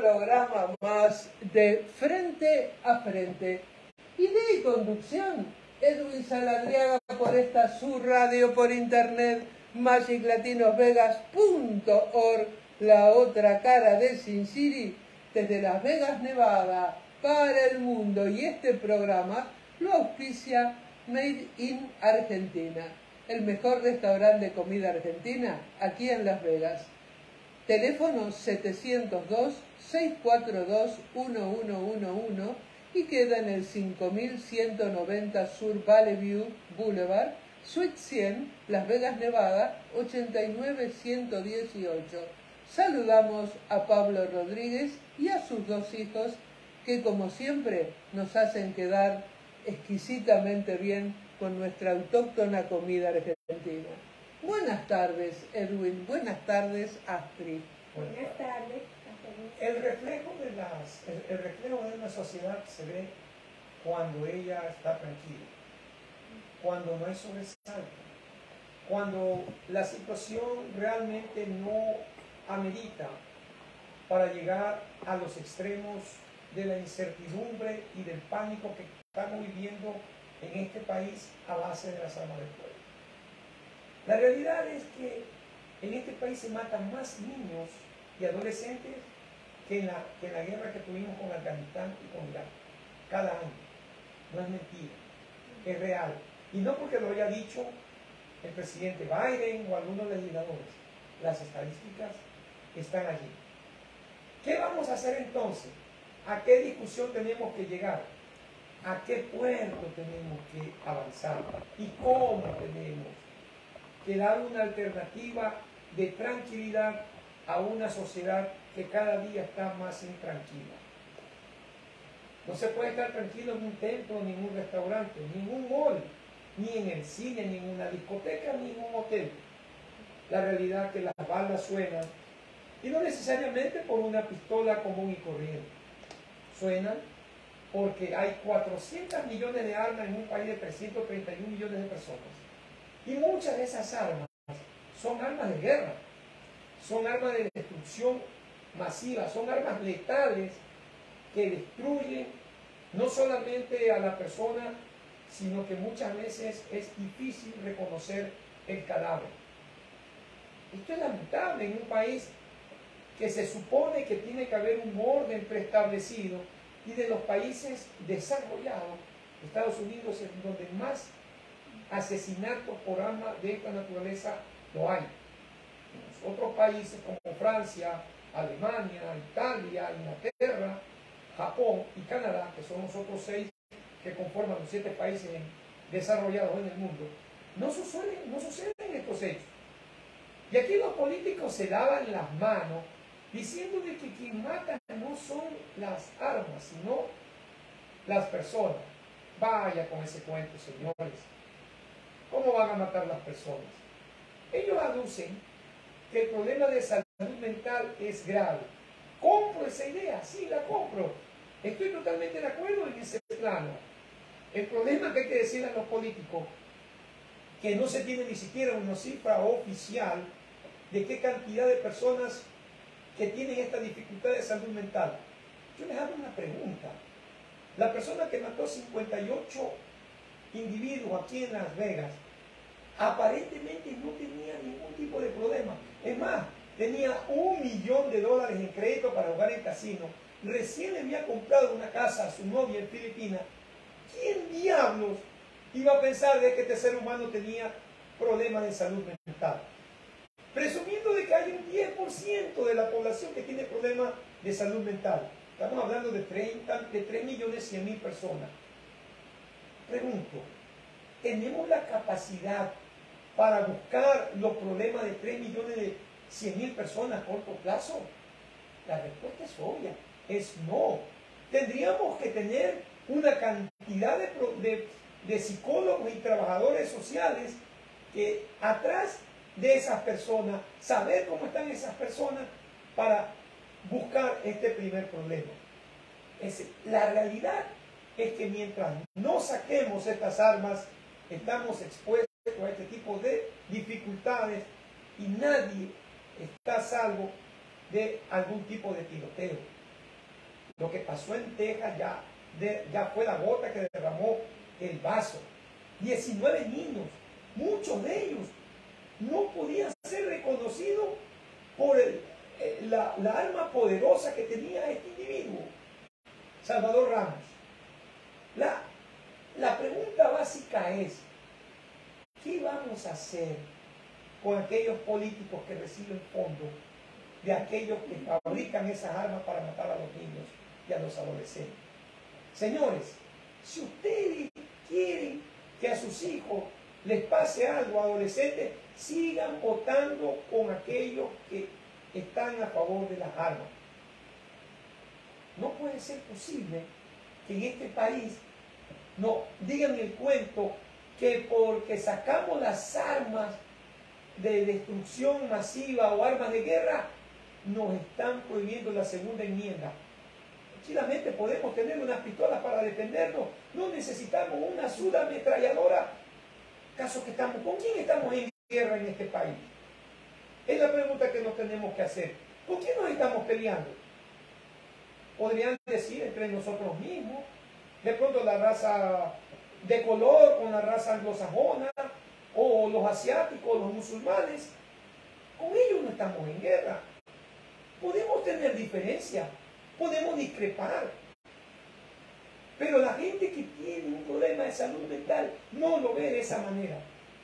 programa más de Frente a Frente. Idea y conducción, Edwin Saladriaga por esta su radio por internet, magiclatinosvegas.org, la otra cara de Sin City, desde Las Vegas, Nevada, para el mundo. Y este programa lo auspicia Made in Argentina, el mejor restaurante de comida argentina aquí en Las Vegas. Teléfono 702-642-1111 y queda en el 5190 Sur Valley View Boulevard, Suite 100, Las Vegas, Nevada, 89118. Saludamos a Pablo Rodríguez y a sus dos hijos que como siempre nos hacen quedar exquisitamente bien con nuestra autóctona comida argentina. Buenas tardes, Edwin. Buenas tardes, Astrid. Buenas tardes. El reflejo, de las, el, reflejo de una sociedad se ve cuando ella está tranquila, cuando no es sobresalto, cuando la situación realmente no amerita para llegar a los extremos de la incertidumbre y del pánico que estamos viviendo en este país a base de las armas de fuego. La realidad es que en este país se matan más niños y adolescentes que en la, la guerra que tuvimos con Afganistán y con Irak. Cada año. No es mentira. Es real. Y no porque lo haya dicho el presidente Biden o algunos legisladores. Las estadísticas están allí. ¿Qué vamos a hacer entonces? ¿A qué discusión tenemos que llegar? ¿A qué puerto tenemos que avanzar? ¿Y cómo tenemos que dar una alternativa de tranquilidad a una sociedad que cada día está más intranquila. No se puede estar tranquilo en un templo, ni en un restaurante, en un mall, ni en el cine, ni en una discoteca, ni en un hotel. La realidad es que las balas suenan, y no necesariamente por una pistola común y corriente. Suenan porque hay 400 millones de armas en un país de 331 millones de personas. Y muchas de esas armas son armas de guerra, son armas de destrucción masiva, son armas letales que destruyen no solamente a la persona, sino que muchas veces es difícil reconocer el cadáver. Esto es lamentable en un país que se supone que tiene que haber un orden preestablecido y de los países desarrollados, Estados Unidos es donde más asesinatos por armas de esta naturaleza lo hay. En otros países como Francia, Alemania, Italia, Inglaterra, Japón y Canadá, que son los otros seis que conforman los siete países desarrollados en el mundo, no suceden, no suceden estos hechos. Y aquí los políticos se daban las manos diciendo de que quien mata no son las armas, sino las personas. Vaya con ese cuento, señores. ¿Cómo van a matar las personas? Ellos aducen que el problema de salud mental es grave. Compro esa idea, sí, la compro. Estoy totalmente de acuerdo en ese plano. El problema que hay que decirle a los políticos, que no se tiene ni siquiera una cifra oficial de qué cantidad de personas que tienen esta dificultad de salud mental. Yo les hago una pregunta. La persona que mató 58 individuos aquí en Las Vegas, aparentemente no tenía ningún tipo de problema. Es más, tenía un millón de dólares en crédito para jugar en casino. Recién le había comprado una casa a su novia en Filipinas. ¿Quién diablos iba a pensar de que este ser humano tenía problemas de salud mental? Presumiendo de que hay un 10% de la población que tiene problemas de salud mental. Estamos hablando de, 30, de 3 millones 100 mil personas. Pregunto, ¿tenemos la capacidad para buscar los problemas de 3 millones de 100 mil personas a corto plazo? La respuesta es obvia, es no. Tendríamos que tener una cantidad de, de psicólogos y trabajadores sociales que atrás de esas personas, saber cómo están esas personas para buscar este primer problema. Es, la realidad es que mientras no saquemos estas armas, estamos expuestos a este tipo de dificultades y nadie está salvo de algún tipo de tiroteo. Lo que pasó en Texas ya, ya fue la gota que derramó el vaso. 19 niños, muchos de ellos, no podían ser reconocidos por eh, la, la arma poderosa que tenía este individuo, Salvador Ramos. La, la pregunta básica es, ¿qué vamos a hacer con aquellos políticos que reciben fondos de aquellos que fabrican esas armas para matar a los niños y a los adolescentes? Señores, si ustedes quieren que a sus hijos les pase algo, adolescentes, sigan votando con aquellos que están a favor de las armas. No puede ser posible que en este país no digan el cuento que porque sacamos las armas de destrucción masiva o armas de guerra, nos están prohibiendo la segunda enmienda. Tranquilamente podemos tener unas pistolas para defendernos. No necesitamos una suda ametralladora. ¿Caso que estamos? ¿Con quién estamos en guerra en este país? Es la pregunta que nos tenemos que hacer. ¿Con quién nos estamos peleando? Podrían decir entre nosotros mismos, de pronto la raza de color con la raza anglosajona, o los asiáticos, los musulmanes. Con ellos no estamos en guerra. Podemos tener diferencias, podemos discrepar. Pero la gente que tiene un problema de salud mental no lo ve de esa manera.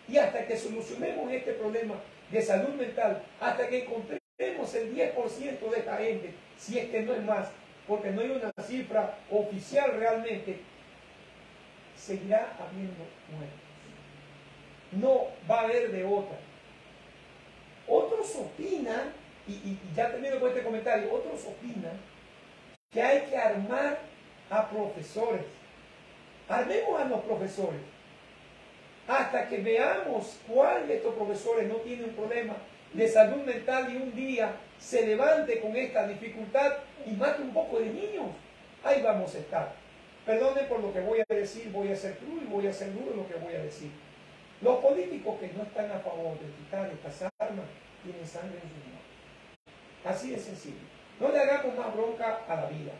Y hasta que solucionemos este problema de salud mental, hasta que encontremos el 10% de esta gente, si es que no es más, porque no hay una cifra oficial realmente, seguirá habiendo muertos. No va a haber de otra. Otros opinan, y, ya termino con este comentario, otros opinan que hay que armar a profesores. Armemos a los profesores. Hasta que veamos cuál de estos profesores no tiene un problema de salud mental y un día se levante con esta dificultad y mate un poco de niños. Ahí vamos a estar. Perdonen por lo que voy a decir, voy a ser crudo y voy a ser duro lo que voy a decir. Los políticos que no están a favor de quitar estas armas tienen sangre en sus manos. Así de sencillo. No le hagamos más bronca a la vida.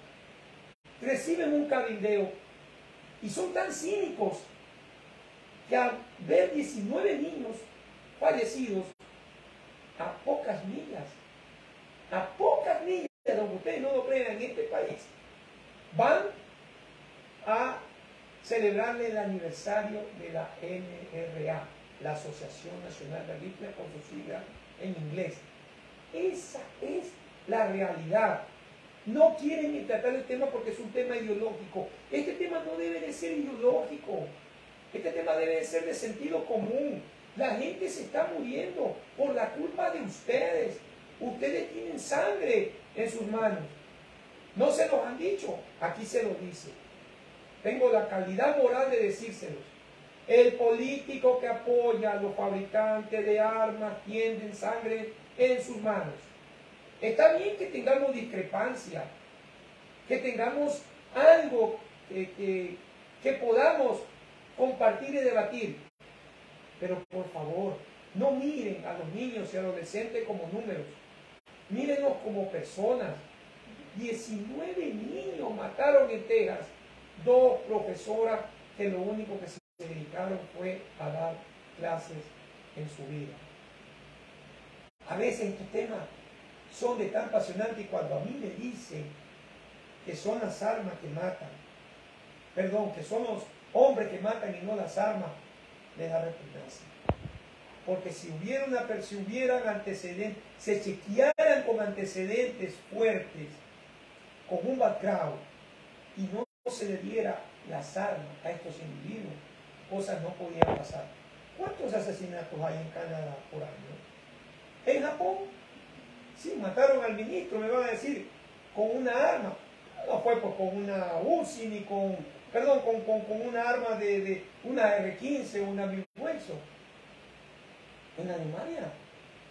Reciben un cabildeo y son tan cínicos que al ver 19 niños fallecidos a pocas millas, a pocas millas, de que ustedes no lo crean en este país, van a celebrarle el aniversario de la NRA, la Asociación Nacional de Rifles con su sigla en inglés. Esa es la realidad. No quieren ni tratar el tema porque es un tema ideológico. Este tema no debe de ser ideológico. Este tema debe de ser de sentido común. La gente se está muriendo por la culpa de ustedes. Ustedes tienen sangre en sus manos. No se los han dicho, aquí se los dice. Tengo la calidad moral de decírselos. El político que apoya a los fabricantes de armas tiene sangre en sus manos. Está bien que tengamos discrepancia, que tengamos algo que, que podamos compartir y debatir. Pero por favor, no miren a los niños y adolescentes como números. Mírenos como personas. 19 niños mataron en Texas, dos profesoras que lo único que se dedicaron fue a dar clases en su vida. A veces estos temas son de tan apasionantes y cuando a mí me dicen que son las armas que matan, perdón, que son los hombres que matan y no las armas, les repugnancia. Porque si hubiera si hubieran antecedentes, se chequearan con antecedentes fuertes, con un background, y no se le diera las armas a estos individuos, cosas no podían pasar. ¿Cuántos asesinatos hay en Canadá por año? En Japón, sí, mataron al ministro, me van a decir, con una arma. No fue pues con una UCI ni con perdón, con, con, una arma de, una R-15 o una Wilson. En Alemania,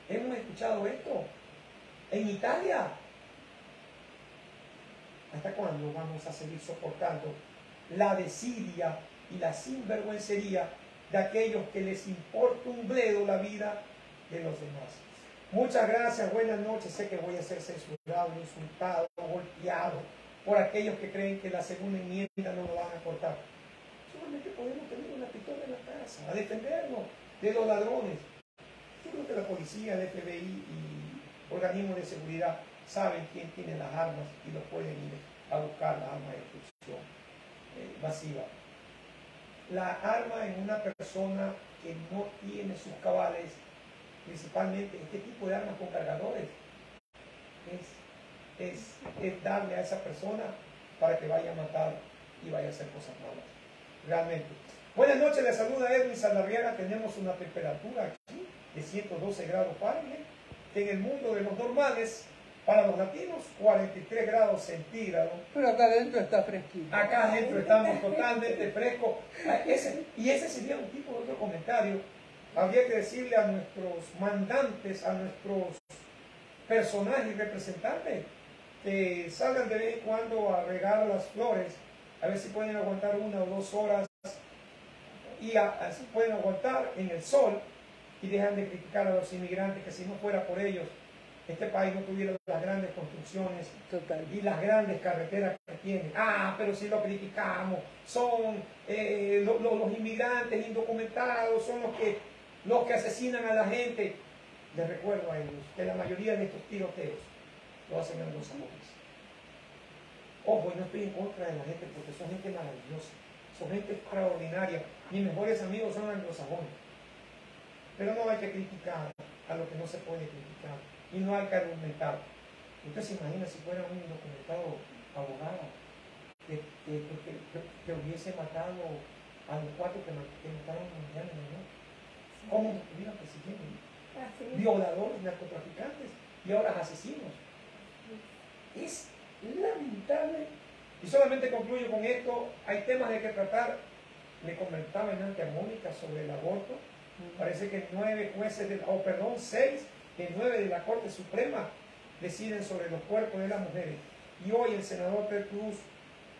hemos escuchado esto. En Italia, ¿hasta cuándo vamos a seguir soportando la desidia y la sinvergüencería de aquellos que les importa un bledo la vida de los demás? Muchas gracias, buenas noches. Sé que voy a ser censurado, insultado, golpeado por aquellos que creen que la segunda enmienda no lo van a cortar. Solamente podemos tener una pistola en la casa, a defendernos de los ladrones. Yo creo que la policía, el FBI y organismos de seguridad saben quién tiene las armas y los pueden ir a buscar la arma de destrucción eh, masiva. La arma en una persona que no tiene sus cabales, principalmente este tipo de armas con cargadores, es, es, darle a esa persona para que vaya a matar y vaya a hacer cosas malas. Realmente. Buenas noches, le saluda Edwin Saldarriaga. Tenemos una temperatura aquí de 112 grados Fahrenheit. En el mundo de los normales, para los latinos, 43 grados centígrados. Pero acá adentro está fresquito. Acá adentro estamos totalmente frescos. Ah, y ese sería un tipo de otro comentario. Habría que decirle a nuestros mandantes, a nuestros personajes y representantes, que salgan de vez en cuando a regar las flores, a ver si pueden aguantar una o dos horas y así pueden aguantar en el sol y dejan de criticar a los inmigrantes que si no fuera por ellos este país no tuviera las grandes construcciones y las grandes carreteras que tiene. Ah, pero si lo criticamos, son eh, los inmigrantes indocumentados, son los que, los que asesinan a la gente. Les recuerdo a ellos que la mayoría de estos tiroteos lo hacen en los amores. Ojo, y no estoy en contra de la gente porque son gente maravillosa, son gente extraordinaria. Mis mejores amigos son anglosajones. Pero no hay que criticar a lo que no se puede criticar y no hay que argumentar. Usted se imagina si fuera un indocumentado abogado que, que, hubiese matado a los cuatro que, mataron a los ¿no? ¿Cómo estuvieran persiguiendo? Violadores, narcotraficantes y ahora asesinos. Es lamentable. Y solamente concluyo con esto. Hay temas de que tratar. Le comentaba antes a Mónica sobre el aborto. Parece que nueve jueces, de, oh perdón, seis que nueve de la Corte Suprema deciden sobre los cuerpos de las mujeres. Y hoy el senador Ted Cruz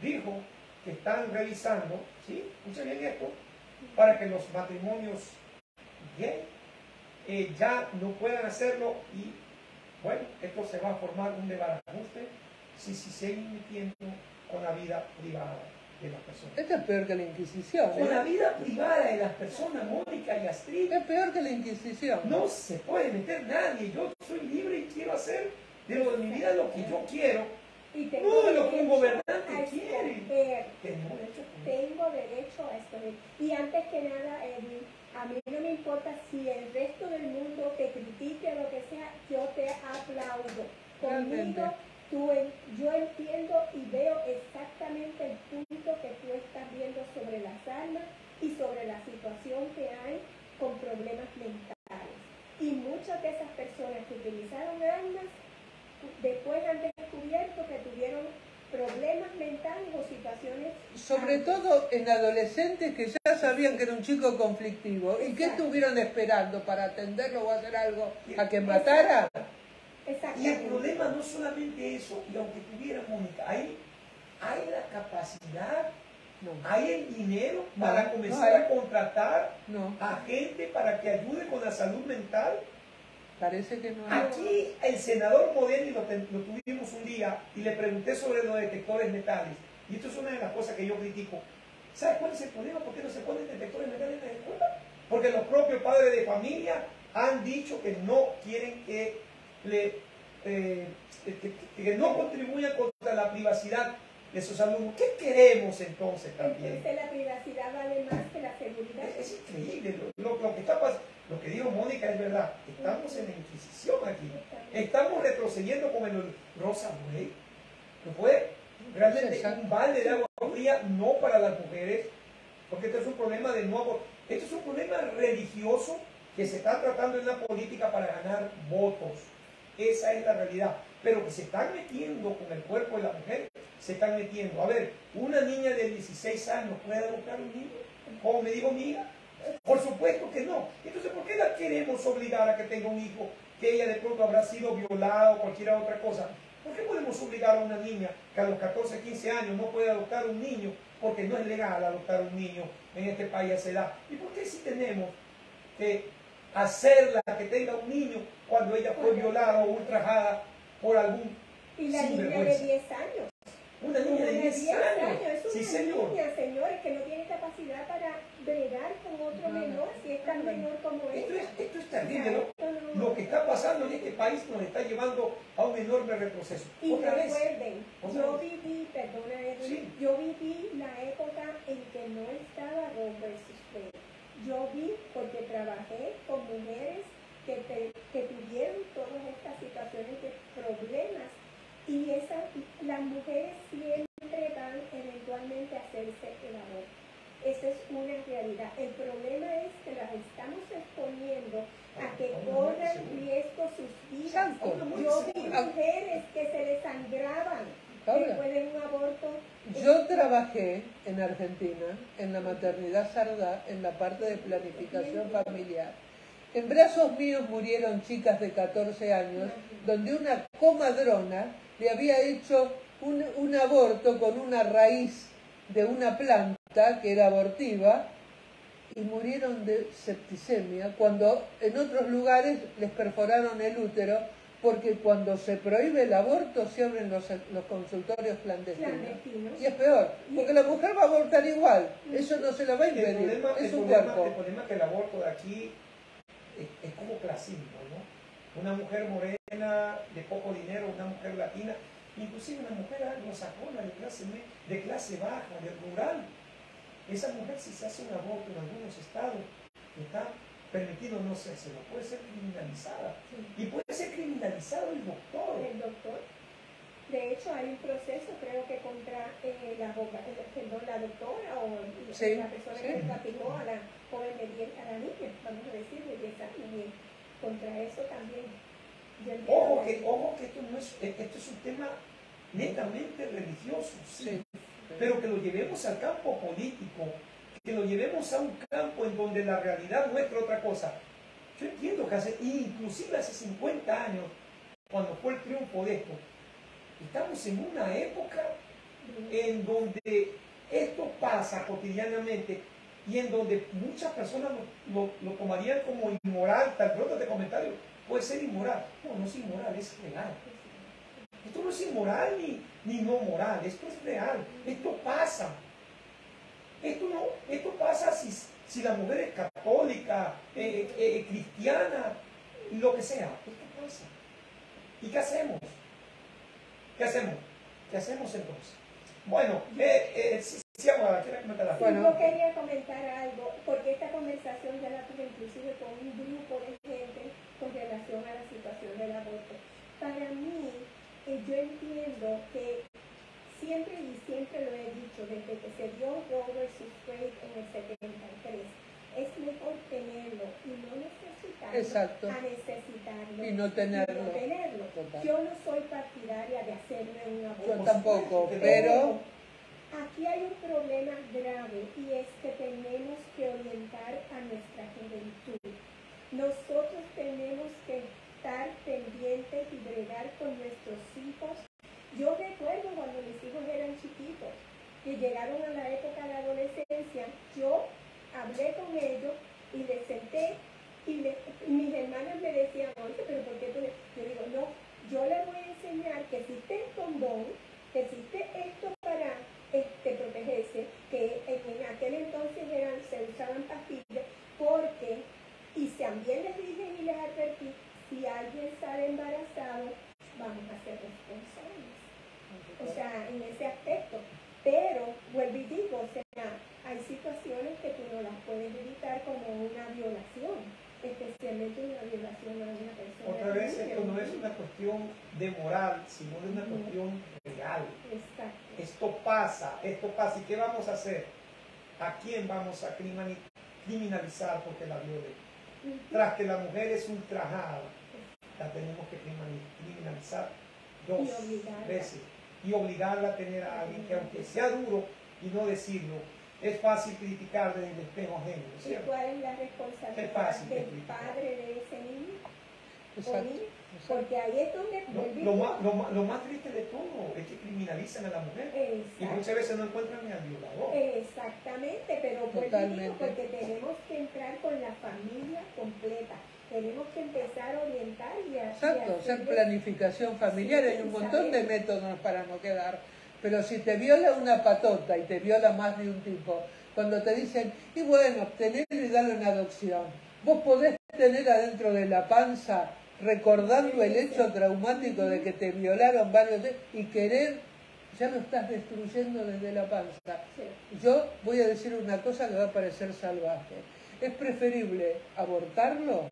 dijo que están revisando, ¿sí? Escuchen bien esto, para que los matrimonios gay eh, ya no puedan hacerlo y bueno, esto se va a formar un desbarajuste si, si sigue metiendo con la vida privada de las personas. Esto es peor que la Inquisición. Con la ¿eh? vida privada de las personas, Mónica y Astrid. Es peor que la Inquisición. No se puede meter nadie. Yo soy libre y quiero hacer de lo de mi vida lo que yo quiero. Y no de lo que un gobernante quiere. Tengo derecho a esto. Y antes que nada, Edwin, a mí no me importa si el resto del mundo te critique o lo que sea, yo te aplaudo. Conmigo yo entiendo y veo exactamente el punto que tú estás viendo sobre las almas y sobre la situación que hay con problemas mentales. Y muchas de esas personas que utilizaron armas después han descubierto que tuvieron problemas mentales o situaciones... Sobre todo en adolescentes que ya sabían que era un chico conflictivo. ¿Y qué estuvieron esperando para atenderlo o hacer algo a que matara? Y el problema no solamente eso, y aunque tuviera Mónica, hay, hay la capacidad, hay el dinero para comenzar a contratar a gente para que ayude con la salud mental. Parece que no. Aquí el senador Modeni lo, tuvimos un día y le pregunté sobre los detectores metales. Y esto es una de las cosas que yo critico. ¿Sabe cuál es el problema? ¿Por qué no se ponen detectores metales en la escuela? Porque los propios padres de familia han dicho que no quieren que le, eh, que, no contribuya contra la privacidad de sus alumnos. ¿Qué queremos entonces también? Entonces la privacidad vale más que la seguridad. Es, increíble. Lo, que está lo que dijo Mónica es verdad. Estamos en la Inquisición aquí. Estamos retrocediendo como en el Rosa Rey. Que fue realmente un balde de agua fría, no para las mujeres, porque esto es un problema de nuevo. Esto es un problema religioso que se está tratando en la política para ganar votos. Esa es la realidad. Pero que se están metiendo con el cuerpo de la mujer, se están metiendo. A ver, una niña de 16 años puede adoptar un niño, como me dijo mi hija. Por supuesto que no. Entonces, ¿por qué la queremos obligar a que tenga un hijo que ella de pronto habrá sido violada o cualquier otra cosa? ¿Por qué podemos obligar a una niña que a los 14, 15 años no puede adoptar un niño porque no es legal adoptar un niño en este país a esa edad? ¿Y por qué si tenemos que hacerla que tenga un niño cuando ella fue violada o ultrajada por algún Y la niña de 10 años. Una da para bregar con otro No, no. menor si es tan menor como Esto es, esto es terrible. ¿no? no- Lo que está pasando en este país nos está llevando a un enorme retroceso. Y Otra vez, recuerden, otra yo vez. viví, perdona Edwin, Sí. yo viví la época en que no estaba Roe versus Wade. Yo vi porque trabajé con mujeres que, te- que tuvieron todas estas situaciones de problemas y esa, las mujeres siempre van a hacerse el aborto. Esa es una realidad. El problema es que las estamos exponiendo a que corran riesgo sus vidas. Yo vi mujeres que se desangraban Ahora. después de un aborto. Yo trabajé en Argentina, en la maternidad sarda, en la parte de planificación familiar. En brazos míos murieron chicas de 14 años, donde una comadrona le había hecho un, un aborto con una raíz de una planta que era abortiva y murieron de septicemia cuando en otros lugares les perforaron el útero porque cuando se prohíbe el aborto se abren los, los consultorios clandestinos. Clandestinos. Y es peor, porque la mujer va a abortar igual, eso no se lo va a El impedir, problema, el, es un problema, el cuerpo. problema es que el aborto de aquí es, es como clasismo, ¿no? Una mujer morena de poco dinero, una mujer latina, inclusive una mujer anglosajona de clase, de clase baja, de rural. Esa mujer si se hace un aborto en algunos estados, está permitido, no se lo puede ser criminalizada. Sí. Y puede ser criminalizado el doctor. El doctor. De hecho, hay un proceso, creo que contra eh, la, eh, perdón, la doctora o Sí, la persona sí. que castigó a la joven de 10, a la niña, vamos a decir, de 10 años. Y contra eso también. Ojo que, ojo que esto no es, esto es un tema netamente religioso, sí. Pero que lo llevemos al campo político, que lo llevemos a un campo en donde la realidad muestra otra cosa. Yo entiendo que hace, inclusive hace 50 años, cuando fue el triunfo de esto, estamos en una época en donde esto pasa cotidianamente y en donde muchas personas lo, lo- lo tomarían como inmoral, tal pronto este comentario puede ser inmoral. No, no es inmoral, es real. Esto no es inmoral ni, ni no moral, esto es real, esto pasa. Esto, no, esto pasa si, si la mujer es católica, eh, eh, cristiana, lo que sea, esto pasa. ¿Y qué hacemos? ¿Qué hacemos? ¿Qué hacemos entonces? Bueno, eh, eh, sí, sí, abogada, ¿quiere comentar algo? Bueno. Yo quería comentar algo, porque esta conversación ya la tuve inclusive con un grupo de gente con relación a la situación del aborto. Para mí, eh, yo entiendo que siempre y siempre lo he dicho, desde que se dio Roe versus Wade en el 73, es mejor tenerlo y no necesitarlo Exacto. a necesitarlo Y no tenerlo. y no tenerlo. Yo no soy partidaria de hacerme un aborto. Yo tampoco, pero Aquí hay un problema grave y es que tenemos que orientar a nuestra juventud. Nosotros tenemos que estar pendientes y bregar con nuestros hijos. Yo recuerdo cuando mis hijos eran chiquitos, que llegaron a la época de la adolescencia, yo hablé con ellos y les senté y mis hermanas me decían, oye, pero ¿por qué tú le-?" Yo digo, no, yo les voy a enseñar que existe el condón, que existe esto para este, protegerse, que en aquel entonces eran, se usaban pastillas, porque, y también les dije y les advertí, si alguien sale embarazado, vamos a ser responsables. O sea, en ese aspecto. Pero, vuelvo y digo, o sea, hay situaciones que tú no las puedes evitar como una violación, especialmente una violación a una persona. Otra vez, esto no es una cuestión de moral, sino de una cuestión real. Exacto. Esto pasa, esto pasa. ¿Y qué vamos a hacer? ¿A quién vamos a criminalizar porque la viole? Ujú. Tras que la mujer es ultrajada, la tenemos que criminalizar dos Y veces. Y obligarla a tener a alguien que aunque sea duro y no decirlo, es fácil criticar desde el espejo ajeno, ¿no es ¿Y cierto? cuál es la Qué responsabilidad fácil del criticar. padre de ese niño exacto, exacto. Porque ahí es donde Lo, más, lo más- lo más triste de todo es que criminalizan a la mujer y muchas veces no encuentran ni al violador. Exactamente, pero Totalmente. porque tenemos que entrar con la familia completa. Tenemos que empezar a orientar y a... Exacto, hacer planificación familiar, Sí, hay un montón de métodos para no quedar. Pero si te viola una patota y te viola más de un tipo, cuando te dicen, y bueno, tenerlo y darle en adopción. Vos podés tener adentro de la panza, recordando el hecho traumático de que te violaron varios veces y querer, ya lo estás destruyendo desde la panza. Yo voy a decir una cosa que va a parecer salvaje. Es preferible abortarlo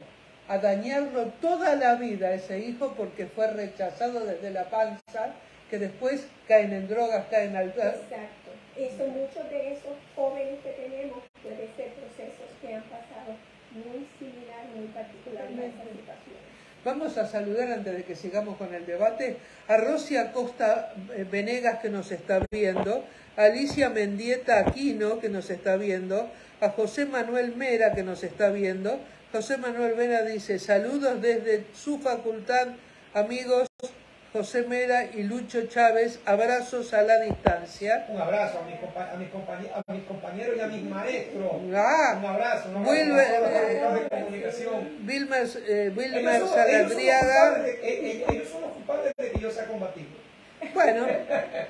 a dañarlo toda la vida a ese hijo porque fue rechazado desde la panza, que después caen en drogas, caen al... Exacto. Eso, muchos de esos jóvenes que tenemos pueden ser procesos que han pasado muy similar, muy particular en esa situación. Vamos a saludar antes de que sigamos con el debate a Rosia Costa eh, Venegas que nos está viendo, a Alicia Mendieta Aquino que nos está viendo, a José Manuel Mera que nos está viendo, José Manuel Vera dice, saludos desde su facultad, amigos José Mera y Lucho Chávez, abrazos a la distancia. Un abrazo a mis, compañeros y a mis maestros. Ah, un abrazo. Un abrazo Wilmer, eh, de comunicación. Wilmer, eh, Wilmer ellos Saladriaga. Ellos son los culpables de que yo sea combatido. Bueno,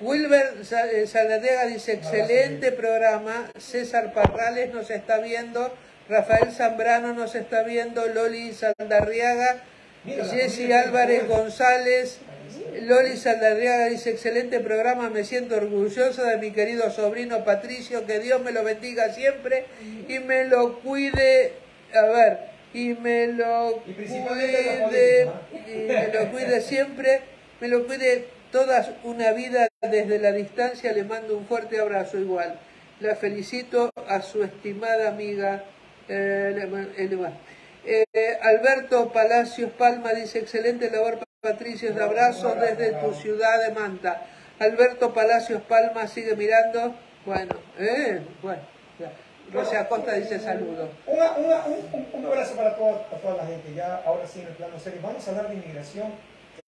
Wilber eh, Saladriaga dice, excelente programa. César Parrales nos está viendo. Rafael Zambrano nos está viendo, Loli Saldarriaga, Jessy Álvarez González, Loli Saldarriaga dice, excelente programa, me siento orgullosa de mi querido sobrino Patricio, que Dios me lo bendiga siempre y me lo cuide, a ver, y me lo cuide, y me lo cuide siempre, me lo cuide toda una vida desde la distancia, le mando un fuerte abrazo igual. La felicito a su estimada amiga Alberto Palacios Palma dice, excelente labor Patricio, de abrazo desde tu ciudad de Manta. Alberto Palacios Palma sigue mirando. Bueno, eh, bueno. Rosa Acosta dice saludos. un, abrazo para toda, toda, la gente. Ya ahora sí en el plano serio. Vamos a hablar de inmigración,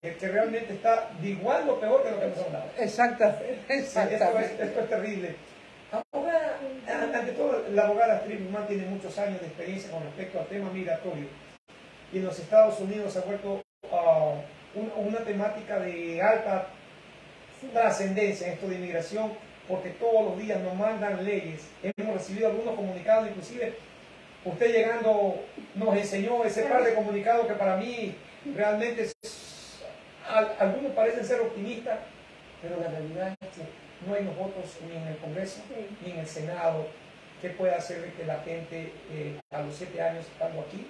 que, realmente está de igual o peor que lo que hemos hablado. Exactamente. esto, es, esto es terrible. La abogada Astrid tiene muchos años de experiencia con respecto al tema migratorio. Y en los Estados Unidos se ha vuelto uh, una, temática de alta trascendencia en esto de inmigración porque todos los días nos mandan leyes. Hemos recibido algunos comunicados, inclusive usted llegando nos enseñó ese par de comunicados que para mí realmente algunos parecen ser optimistas, pero la realidad es que no hay los votos ni en el Congreso ni en el Senado que pueda hacer que la gente eh, a los siete años estando aquí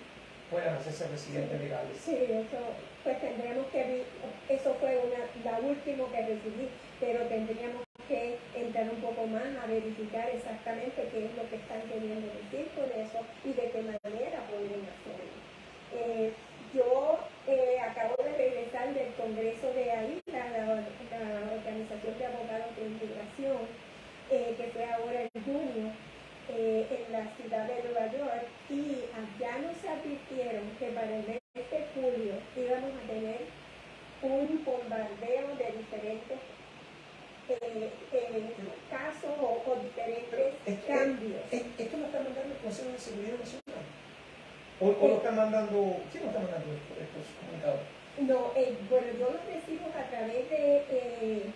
puedan hacerse residentes legales. Sí, eso, pues tendríamos que, eso fue una, la última que recibí, pero tendríamos que entrar un poco más a verificar exactamente qué es lo que están queriendo decir con eso y de qué manera pueden hacerlo. Eh, yo eh, acabo de regresar del Congreso de AILA, la, la Organización de Abogados de Inmigración, eh, que fue ahora en junio eh, en la ciudad de Nueva York, y allá nos advirtieron que para el mes de julio íbamos a tener un bombardeo de diferentes casos o, diferentes cambios. esto lo está mandando el Consejo de Seguridad Nacional. ¿O, o lo están mandando, quién lo está mandando estos comunicados? No, eh, bueno, yo los recibo a través de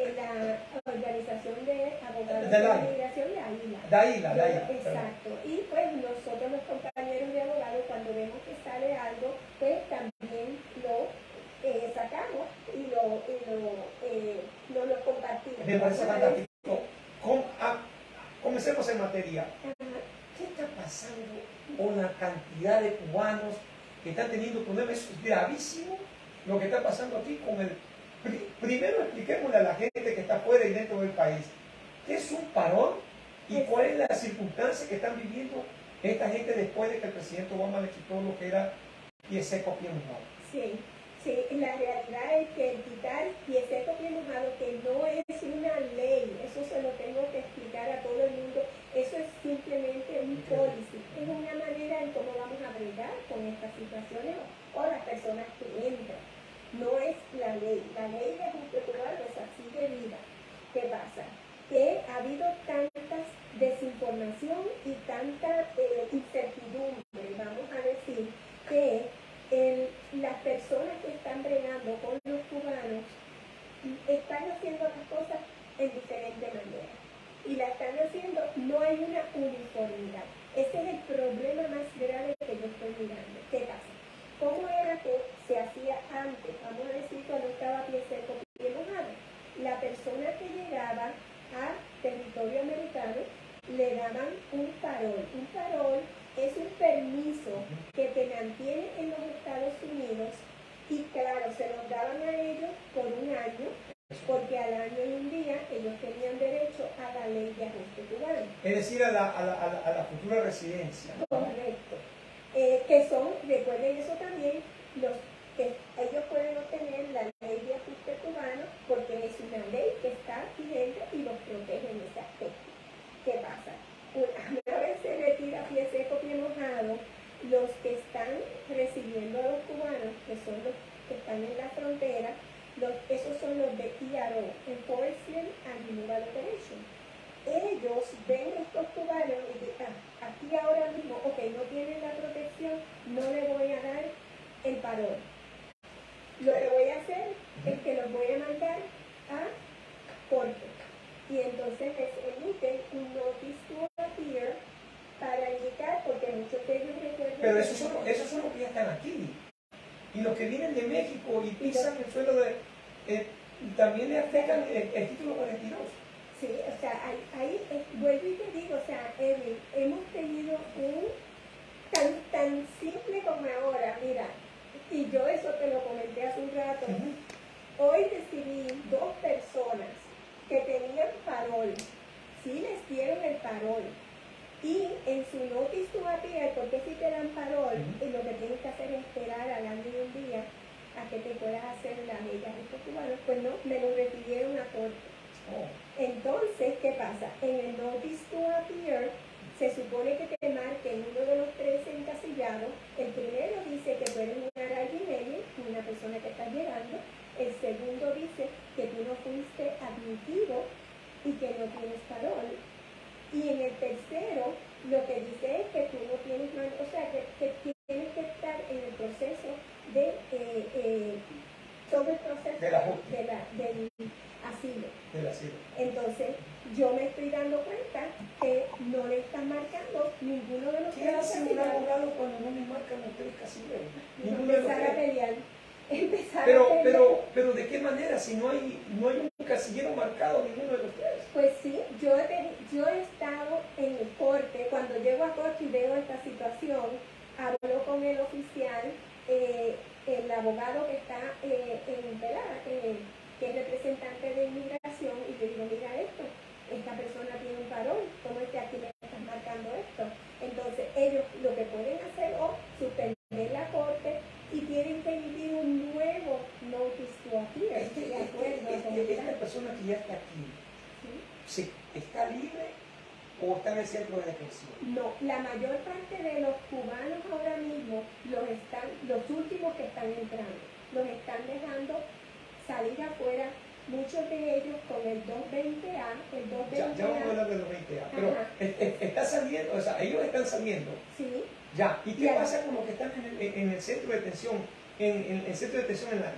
eh, la organización de abogados de, la inmigración, la ILA. La ILA, la ILA. Exacto. Y pues nosotros los compañeros de abogados, cuando vemos que sale algo, pues también lo eh, sacamos y lo, y lo, eh, lo, lo compartimos. Me parece fantástico. Ah, comencemos en materia. ¿Qué está pasando con la cantidad de cubanos que están teniendo problemas? Es gravísimo lo que está pasando aquí con el... Primero expliquémosle a la gente que está fuera y dentro del país qué es un parón y cuál es la circunstancia que están viviendo esta gente después de que el presidente Obama le quitó lo que era pie seco, pie mojado. Sí. Sí, la realidad es que el quitar pie seco, pie mojado, que no es una ley, eso se lo tengo que explicar a todo el mundo, eso es simplemente un policy, es una manera en cómo vamos a bregar con estas situaciones o las personas que entran.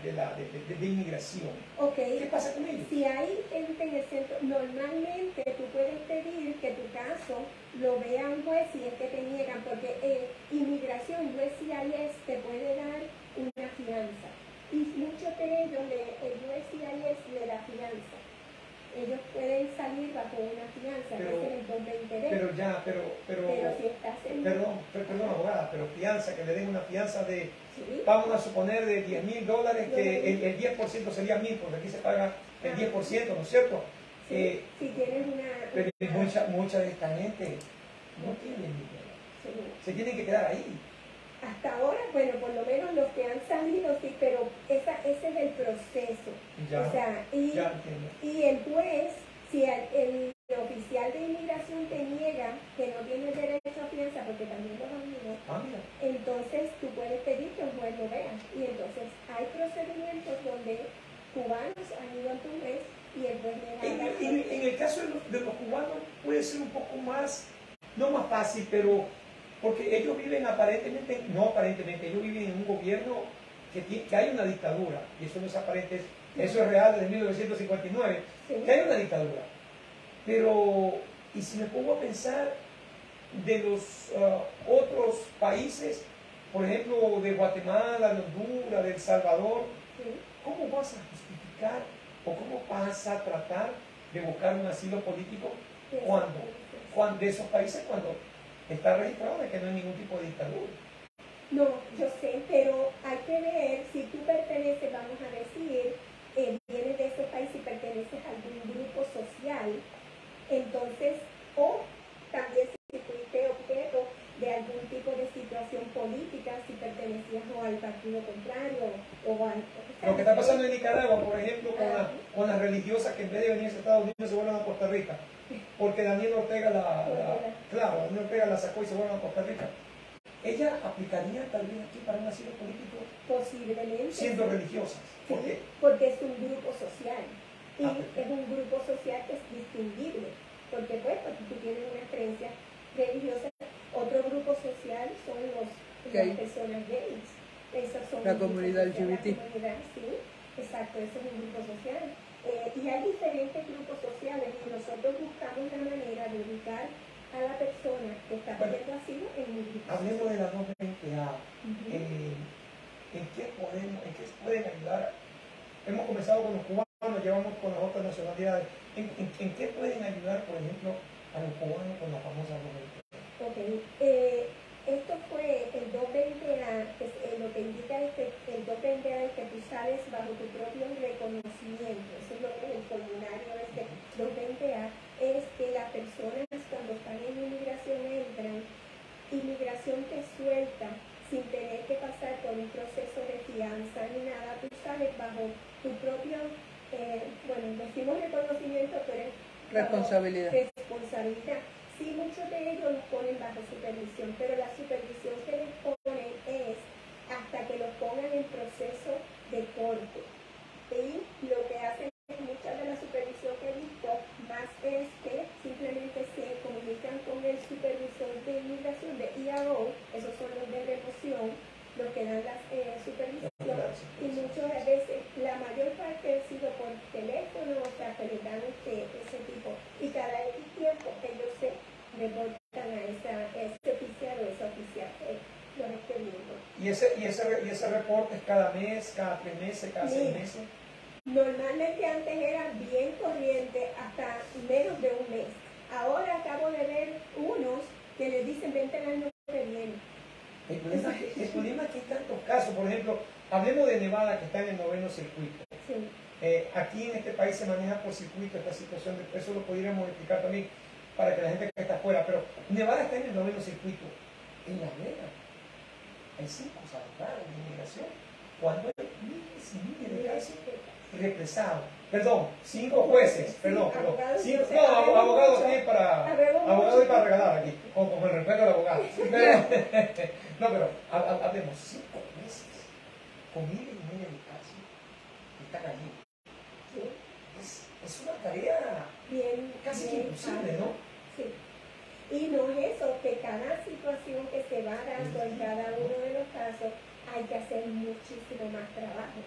de la de, de, inmigración. 10% sería 1000, porque aquí se paga el ah. 10%, ¿no es cierto? Sí, eh, si tienes una... Pero mucha, mucha de esta gente no tiene dinero. Sí. Se tienen que quedar ahí. Hasta ahora, bueno, por lo menos los que han salido, sí, pero esa, ese es el proceso. Ya, o sea, y, ya y el juez, si el, el, oficial de inmigración te niega que no tienes derecho a fianza, porque también lo han ah, entonces tú puedes tener rodean. Y entonces hay procedimientos donde cubanos han ido al Congreso y el juez en, en, en, el caso de los, de los, cubanos puede ser un poco más, no más fácil, pero porque ellos viven aparentemente, no aparentemente, ellos viven en un gobierno que, tiene, que hay una dictadura, y eso no es aparente, eso es real desde 1959, sí. que hay una dictadura. Pero, y si me pongo a pensar de los uh, otros países, por ejemplo, de Guatemala, de Honduras, de El Salvador, ¿cómo vas a justificar o cómo vas a tratar de buscar un asilo político cuando, cuando de esos países cuando está registrado de que no hay ningún tipo de dictadura? No, yo sé, pero hay que ver si tú perteneces, vamos a decir, eh, vienes de ese país y perteneces a algún grupo social, entonces, o también si fuiste objeto de algún tipo de situación política, si pertenecías o al partido contrario o al... Lo que está pasando en Nicaragua, por ejemplo, con, con las religiosas que en vez de venir a Estados Unidos se vuelven a Costa Rica, porque Daniel Ortega la, la claro, Daniel Ortega la sacó y se vuelven a Costa Rica. ¿Ella aplicaría tal vez aquí para un asilo político? Posiblemente. Siendo religiosas. ¿Por qué? Porque es un grupo social. Y ah, es un grupo social que es distinguible. Porque pues, porque tú tienes una creencia religiosa. Otro grupo social son los, las personas gays. Esas son la comunidad LGBT. sí, exacto, ese es un grupo social. Eh, y hay diferentes grupos sociales y nosotros buscamos la manera de ubicar a la persona que está pidiendo asilo en un Hablemos de la 220A. Eh, ¿En qué podemos, en qué pueden ayudar? Hemos comenzado con los cubanos, llevamos con las otras nacionalidades. ¿En, qué pueden ayudar, por ejemplo, a los cubanos con la famosa 220A? Ok. Eh, esto fue el 220A, que eh, lo que indica es que el 220A es que tú sales bajo tu propio reconocimiento. Eso es lo que es el formulario este 220A es que las personas cuando están en inmigración entran, inmigración te suelta sin tener que pasar por un proceso de fianza ni nada, tú sales bajo tu propio, eh, bueno, decimos reconocimiento, pero es responsabilidad. responsabilidad. Sí, muchos de ellos los ponen bajo supervisión, pero la supervisión les ponen es hasta que los pongan en proceso de corte. Y lo que hacen muchas de la supervisión que he visto más es que simplemente se comunican con el supervisor de inmigración de IAO, esos son los de remoción, los que dan las eh, supervisiones, y muchas veces, la mayor parte ha sido por teléfono, o sea, que les dan este, ese tipo, y cada X tiempo ellos se reportan a, esa, ese oficial o esa oficial que los esté viendo. ¿Y ese, y, ese, ¿Y ese reporte es cada mes, cada tres meses, cada seis meses? Normalmente antes era bien corriente hasta menos de un mes. Ahora acabo de ver unos que les dicen vente el año que viene. El problema, es que hay tantos casos, por ejemplo, hablemos de Nevada que está en el noveno circuito. Eh, aquí en este país se maneja por circuito esta situación, eso lo podríamos explicar también para que la gente que está afuera, pero Nevada está en el noveno circuito. En la Vega hay cinco salvados de inmigración. Cuando hay miles y miles de casos represado. Perdón, cinco jueces, perdón, perdón. Cinco, no, abogados aquí para, abogados para regalar aquí, con, con el respeto del abogado. no, pero hablemos, cinco meses con miles y medio de casos que están allí. Es, es una tarea bien, casi imposible, ¿no? Sí. Y no es eso, que cada situación que se va dando en cada uno de los casos hay que hacer muchísimo más trabajo.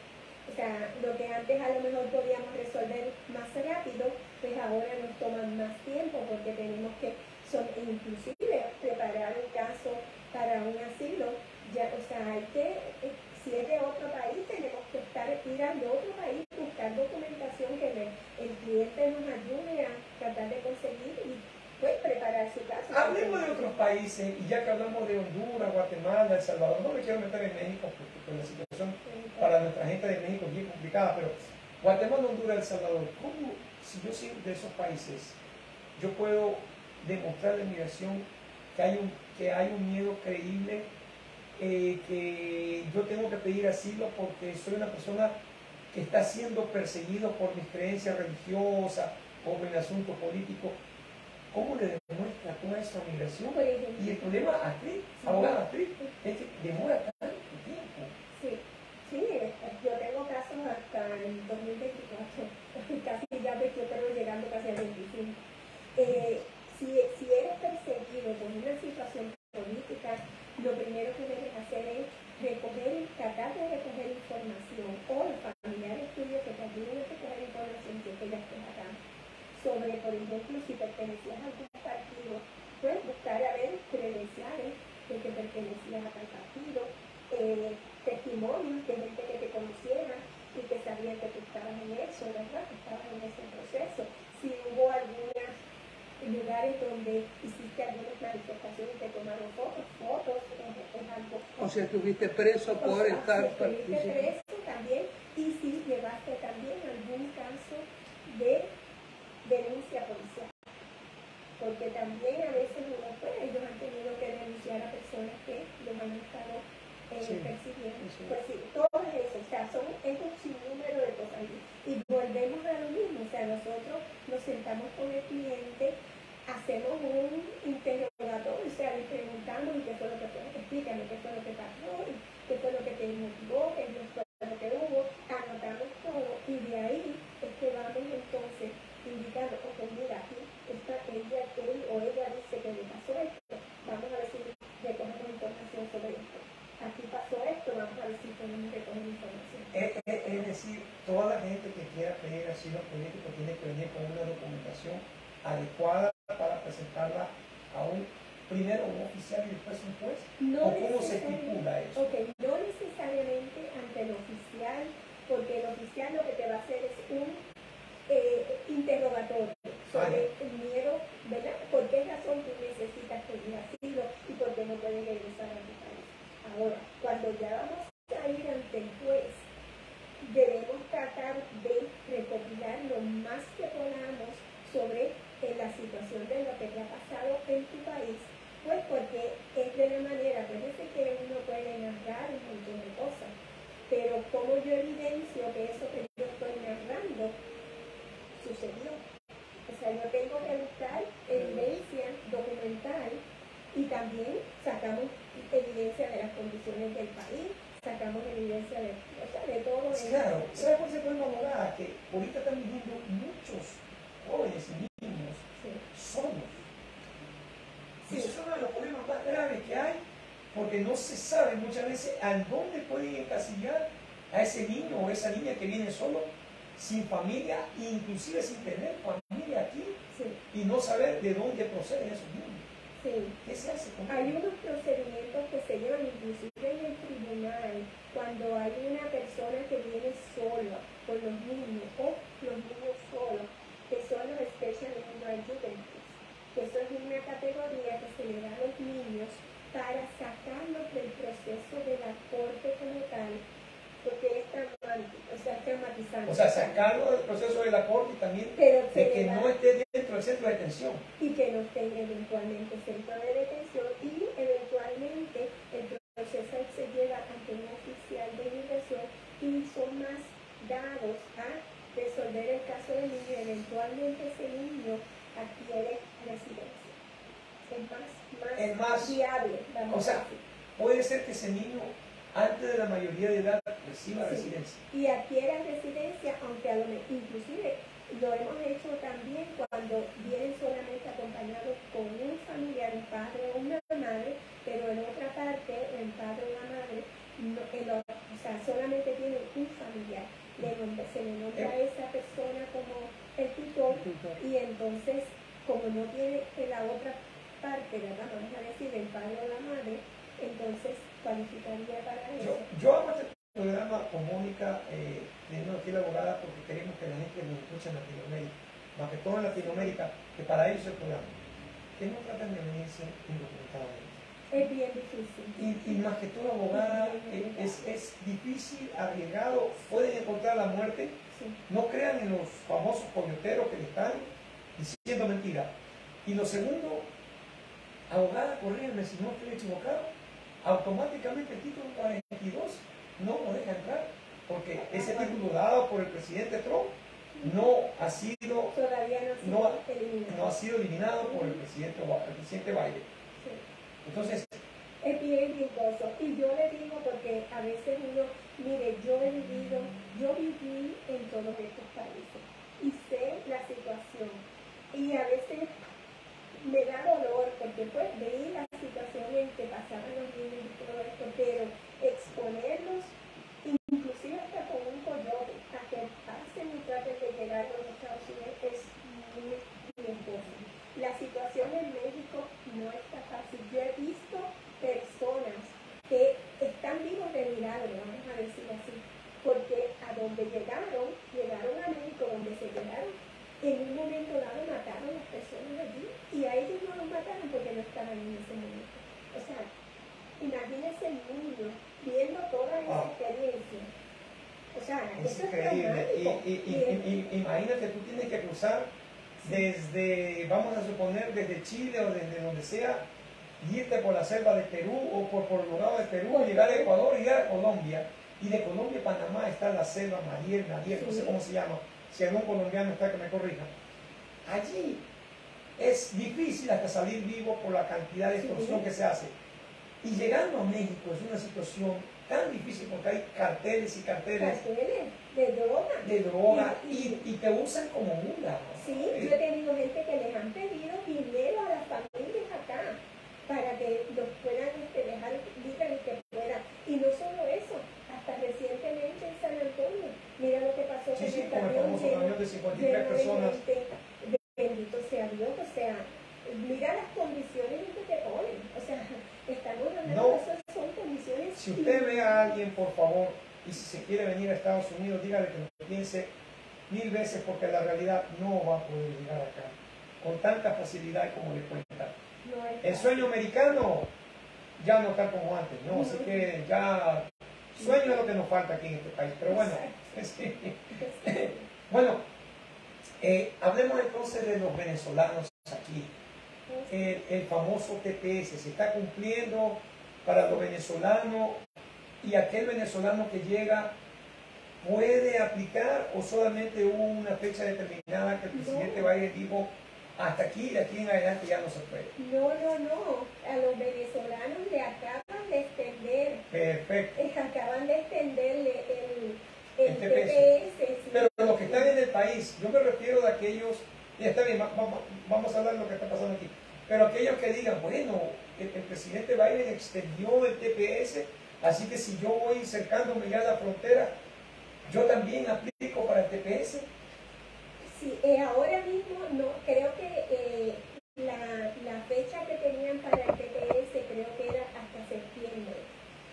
O sea, lo que antes a lo mejor podíamos resolver más rápido, pues ahora nos toman más tiempo porque tenemos que, son, inclusive, preparar un caso para un asilo. Ya, o sea, hay que, eh, si es de otro país, tenemos que estar, ir a otro país, buscar documentación que el cliente nos ayude a y pues preparar su caso. Hablemos de otros países, y ya que hablamos de Honduras, Guatemala, El Salvador, no me quiero meter en México porque con la situación para nuestra gente de México es bien complicada, pero Guatemala, Honduras, El Salvador, ¿cómo, si yo soy de esos países, yo puedo demostrar a la inmigración que hay un, que hay un miedo creíble, eh, que yo tengo que pedir asilo porque soy una persona que está siendo perseguido por mis creencias religiosas o en asuntos políticos? ¿Cómo le demuestra toda esa migración? Y el problema aquí, abogada actriz, es que demora tanto tiempo. Sí, sí, yo tengo casos hasta el 2024, casi ya yo tengo llegando casi al 25. Eh, si, si eres perseguido por una situación política, lo primero que debes hacer es recoger, tratar de recoger información o los familiares tuyos que te ayuden a recoger información que ya estés acá sobre, por ejemplo, si pertenecías a algún partido, pues buscar a ver credenciales de que pertenecías a tal partido, eh, testimonios de gente que te conociera y que sabía que tú estabas en eso, ¿verdad? Que estabas en ese proceso. Si hubo algunos lugares donde hiciste algunas manifestaciones y te tomaron fotos, fotos, es, algo. O sea, estuviste preso por o sea, estar si estuviste preso también y si llevaste también algún caso de denuncia policial porque también a veces uno, pues, ellos han tenido que denunciar a personas que los han estado eh, persiguiendo. Pues sí, todo eso, o sea, son, es un sinnúmero de cosas. Y volvemos a lo mismo, o sea, nosotros nos sentamos con el cliente, hacemos un interrogatorio, o sea, le preguntamos qué fue lo que fue, explícame qué fue lo que pasó, qué fue lo que te motivó, qué fue lo que hubo, anotamos todo y de ahí es que vamos entonces indicando, ok, mira, aquí esta, ella, él o ella dice que le pasó esto, vamos a ver si recogemos información sobre esto. Aquí pasó esto, vamos a ver si podemos recoger información. Es, es, es, decir, toda la gente que quiera pedir asilo político tiene que venir con una documentación adecuada para presentarla a un primero un oficial y después un juez? No ¿O cómo se estipula eso? Ok, no necesariamente ante el oficial, porque el oficial lo que te va a hacer es un eh, interrogatorio sobre el miedo, ¿verdad? ¿Por qué razón tú necesitas pedir asilo y por qué no puedes regresar a tu país? Ahora, cuando ya vamos a ir ante el juez, debemos tratar de recopilar lo más que podamos sobre eh, la situación de lo que te ha pasado en tu país, pues porque es de la manera, parece que uno puede narrar un montón de cosas, pero como yo evidencio que eso que yo estoy narrando sucedió. O sea, yo tengo que buscar evidencia documental y también sacamos evidencia de las condiciones del país, sacamos evidencia de, o sea, de todo. Sí, claro, ¿sabes por qué se puede enamorar? Que ahorita están viviendo muchos jóvenes y niños Sí. solos. Sí. Y eso es uno de los problemas más graves que hay, porque no se sabe muchas veces a dónde pueden encasillar a ese niño o esa niña que viene solo sin familia, inclusive sin tener familia aquí Sí, y no saber de dónde proceden esos niños. sí. ¿Qué se hace con Hay unos procedimientos que se llevan inclusive en el tribunal cuando hay una persona que viene sola con los niños o los niños solos, que son los Special Juvenils, que eso es una categoría que se le da a los niños para sacarlos del proceso de la corte como tal, porque es o sea, traumatizante. O sea, sacarlo del proceso de la corte y también Pero de que no esté dentro del centro de detención. y que no estén eventualmente centro de detención y eventualmente el proceso se lleva ante un oficial de inmigración y son más dados a resolver el caso del niño y eventualmente ese niño adquiere residencia. Es más, Es más- viable, vamos o sea. Puede ser que ese niño, antes de la mayoría de edad, reciba Sí. residencia. y adquiera residencia, aunque a lo inclusive lo hemos hecho también cuando vienen solamente acompañados con un familiar, un padre o una madre, pero en otra parte el padre o la madre no, en lo- o sea, solamente tienen un familiar. Le nombra- se le nombra a esa persona como el tutor y entonces como no tiene en la otra parte, ¿verdad? Vamos a decir el padre o la madre, entonces cualificaría para Yo, eso. yo hago este programa con Mónica, eh, teniendo aquí la abogada, porque queremos que la gente nos escuche en Latinoamérica, más que todo en Latinoamérica, que para ellos es el programa. Que no tratan de venirse indocumentadamente. Es bien difícil. Y, y más que todo, abogada, eh, es, es difícil, arriesgado, pueden encontrar la muerte. Sí. No crean en los famosos coyoteros que le están diciendo mentira. Y lo segundo, abogada, corrígeme si no estoy equivocado, automáticamente el título 42 no lo deja entrar, porque ese título dado por el presidente Trump no ha sido, Todavía no ha sido No, eliminado. no ha sido eliminado por el presidente, el presidente Biden. Sí. Entonces, Es bien riesgoso. Y yo le digo porque a veces uno, mire, yo he vivido, yo viví en todos estos países y sé la situación. Y a veces me da dolor porque pues veí la situación en que pasaban los niños y todo esto, pero exponerlos, inclusive hasta con un coyote, a que pasen y traten de llegar a los Estados Unidos es muy riesgoso. La situación en México no está fácil. Yo he visto personas que están vivos de milagro, vamos a decir así, porque a donde llegaron, llegaron a México, donde se quedaron, en un momento dado mataron a las personas allí y a ellos no los mataron porque no estaban en ese momento. O sea, imagínense el niño viendo toda esa Ah. experiencia. O sea, Es eso increíble. Y, traumático. y, y- y- imagínate, tú tienes que cruzar desde, vamos a suponer, desde Chile o desde donde sea, y irte por la selva de Perú o por, por los lados de Perú, llegar a. Ecuador llegar a Colombia. Y de Colombia a Panamá está la selva Mariel, Mariel, no sé Sí. cómo se llama. Si algún colombiano está que me corrija. Allí es difícil hasta salir vivo por la cantidad de Sí. extorsión que se hace. Y llegando a México es una situación tan difícil porque hay carteles y carteles Carteles de droga. de droga Y- y, y te usan como mula. Sí, Eh, yo he tenido gente que les han pedido dinero a las familias acá para que los puedan este, dejar libres que puedan. Y no solo eso, hasta recientemente en San Antonio, mira lo que pasó Sí, con sí, el con el camión famoso lleno- camión de 53 lleno de personas. gente. Bendito sea Dios, o sea, mira las condiciones en que te ponen. O sea, estamos hablando No. de son condiciones. Si usted ve a alguien, por favor, y si se quiere venir a Estados Unidos, dígale que lo piense mil veces porque la realidad no va a poder llegar acá con tanta facilidad como le no es El sueño americano ya no está como antes, ¿no? Así que ya sueño es lo que nos falta aquí en este país. Pero bueno, sí. bueno, eh, hablemos entonces de los venezolanos aquí. el, el famoso TPS se está cumpliendo para los venezolanos y aquel venezolano que llega puede aplicar o solamente hubo una fecha determinada que el presidente No. Biden dijo hasta aquí y de aquí en adelante ya no se puede. No, no, no. A los venezolanos le acaban de extender, Perfecto. eh, acaban de extenderle el, el, TPS. Sí. Pero los que están en el país, yo me refiero de aquellos, ya está bien, va- va- vamos a hablar de lo que está pasando aquí, pero aquellos que digan, bueno, el, el presidente Biden extendió el TPS, así que si yo voy cercándome ya a la frontera, yo también aplico para el TPS. Sí, eh, ahora mismo no, creo que eh, la, la fecha que tenían para el TPS creo que era hasta septiembre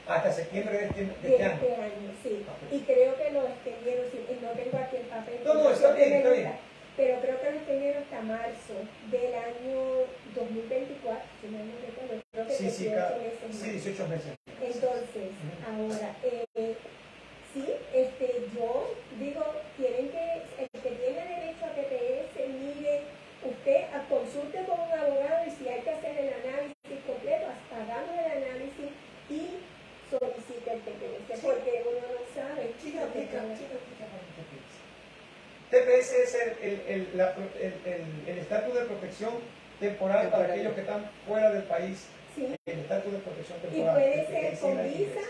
Hasta septiembre de este, de de este año. este año, sí. Ok. Y creo que lo extendieron, sí, no tengo aquí el papel. No, no, está bien, está bien. Pero creo que lo extendieron hasta marzo del año 2024, si no me recuerdo. Creo que Sí, sí, 18 ca- meses más. sí, 18 meses. Entonces, Ujú. ahora, eh, sí, este, yo digo, tienen que, el que tiene derecho a TPS, mire, usted a- consulte con un abogado y si hay que hacer el análisis completo, hagamos el análisis y solicite el TPS, Sí. porque uno no sabe. ¿Quién lo que aplica, puede- quién aplica para el TPS? TPS es el, estatus de protección temporal para aquellos que están fuera del país. Sí, El estatus de protección y temporal. puede el ser con visa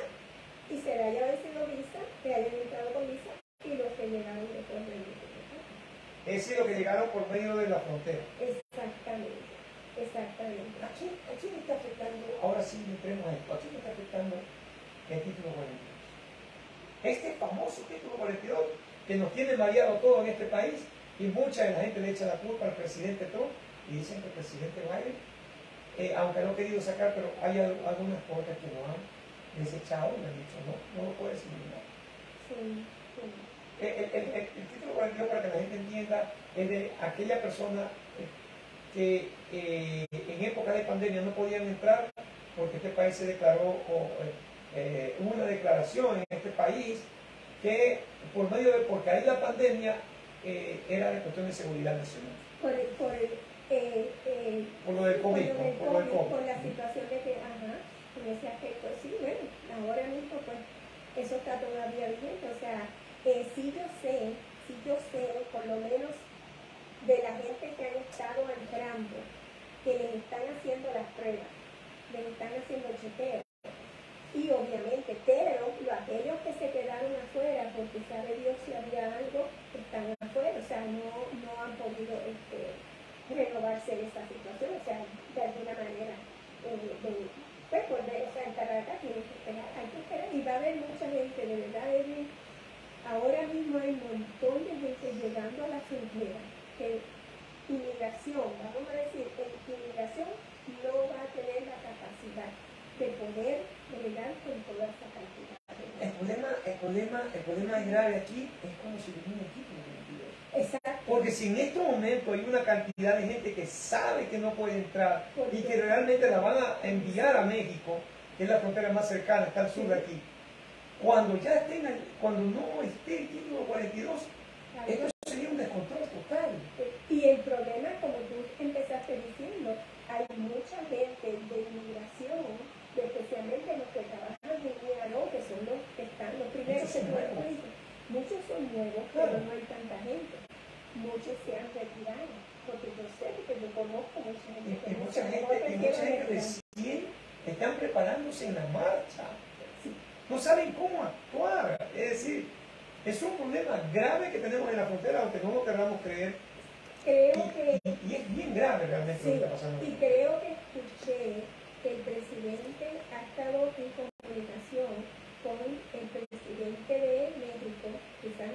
y se le haya vencido visa, que hayan entrado con visa y los que llegaron después de Es decir, lo que llegaron por medio de la frontera. Exactamente, exactamente. ¿A quién, a quién le está afectando? Ahora sí entremos a esto. ¿A quién está afectando el título 42? Este famoso título 42 que nos tiene mareado todo en este país y mucha de la gente le echa la culpa al presidente Trump y dicen que el presidente Biden, eh, aunque no ha querido sacar, pero hay al- algunas cosas que lo han desechado y han dicho no, no lo puedes eliminar. Sí, sí. El, el- el- el- el título 42, para que la gente entienda, es de aquella persona que eh, en época de pandemia no podían entrar porque este país se declaró, o, eh, eh, hubo una declaración en este país que por medio de, porque ahí la pandemia eh, era de cuestión de seguridad nacional. Por, el- por, el, eh, eh, Por lo del COVID, del por lo del COVID, COVID. por la situación de que, ajá, en ese aspecto, sí, bueno, ahora mismo pues eso está todavía vigente, o sea, sí yo sé, sí yo sé, por lo menos de la gente que han estado entrando, que les están haciendo las pruebas, les están haciendo el chequeo. Y obviamente, aquellos que se quedaron afuera, porque sabe Dios si había algo, están afuera, o sea, no, no han podido este, renovarse de esa situación, o sea, de alguna manera, eh, de, pues, o sea, entrar acá, tienen que esperar, hay que esperar, y va a haber mucha gente, de verdad, Edwin, ahora mismo hay un montón de gente llegando a la frontera, que inmigración, vamos a decir, eh, inmigración no va a tener la capacidad de poder bregar con toda esa cantidad. de El problema, el problema, el problema es grave aquí, es como si hubiera un equipo de 22. Exacto, Porque si en este momento hay una cantidad de gente que sabe que no puede entrar y que realmente la van a enviar a México, que es la frontera más cercana, está al sur de aquí, cuando ya estén, cuando no esté el título 42, esto sería un descontrol total. Y el problema, como tú empezaste diciendo, hay mucha gente de inmigración, especialmente los que trabajan en IARO, que son los que están, los primeros que Muchos son nuevos, pero no hay tanta gente. Muchos se han retirado, porque yo sé que yo conozco mucha gente. Y, mucha gente, y mucha gente recién están preparándose en la marcha. No saben cómo actuar. Es decir, es un problema grave que tenemos en la frontera, aunque no lo queramos creer. Creo y, que... Y, es bien grave realmente lo que está pasando. Y creo que escuché que el presidente ha estado en comunicación con el presidente de Quizás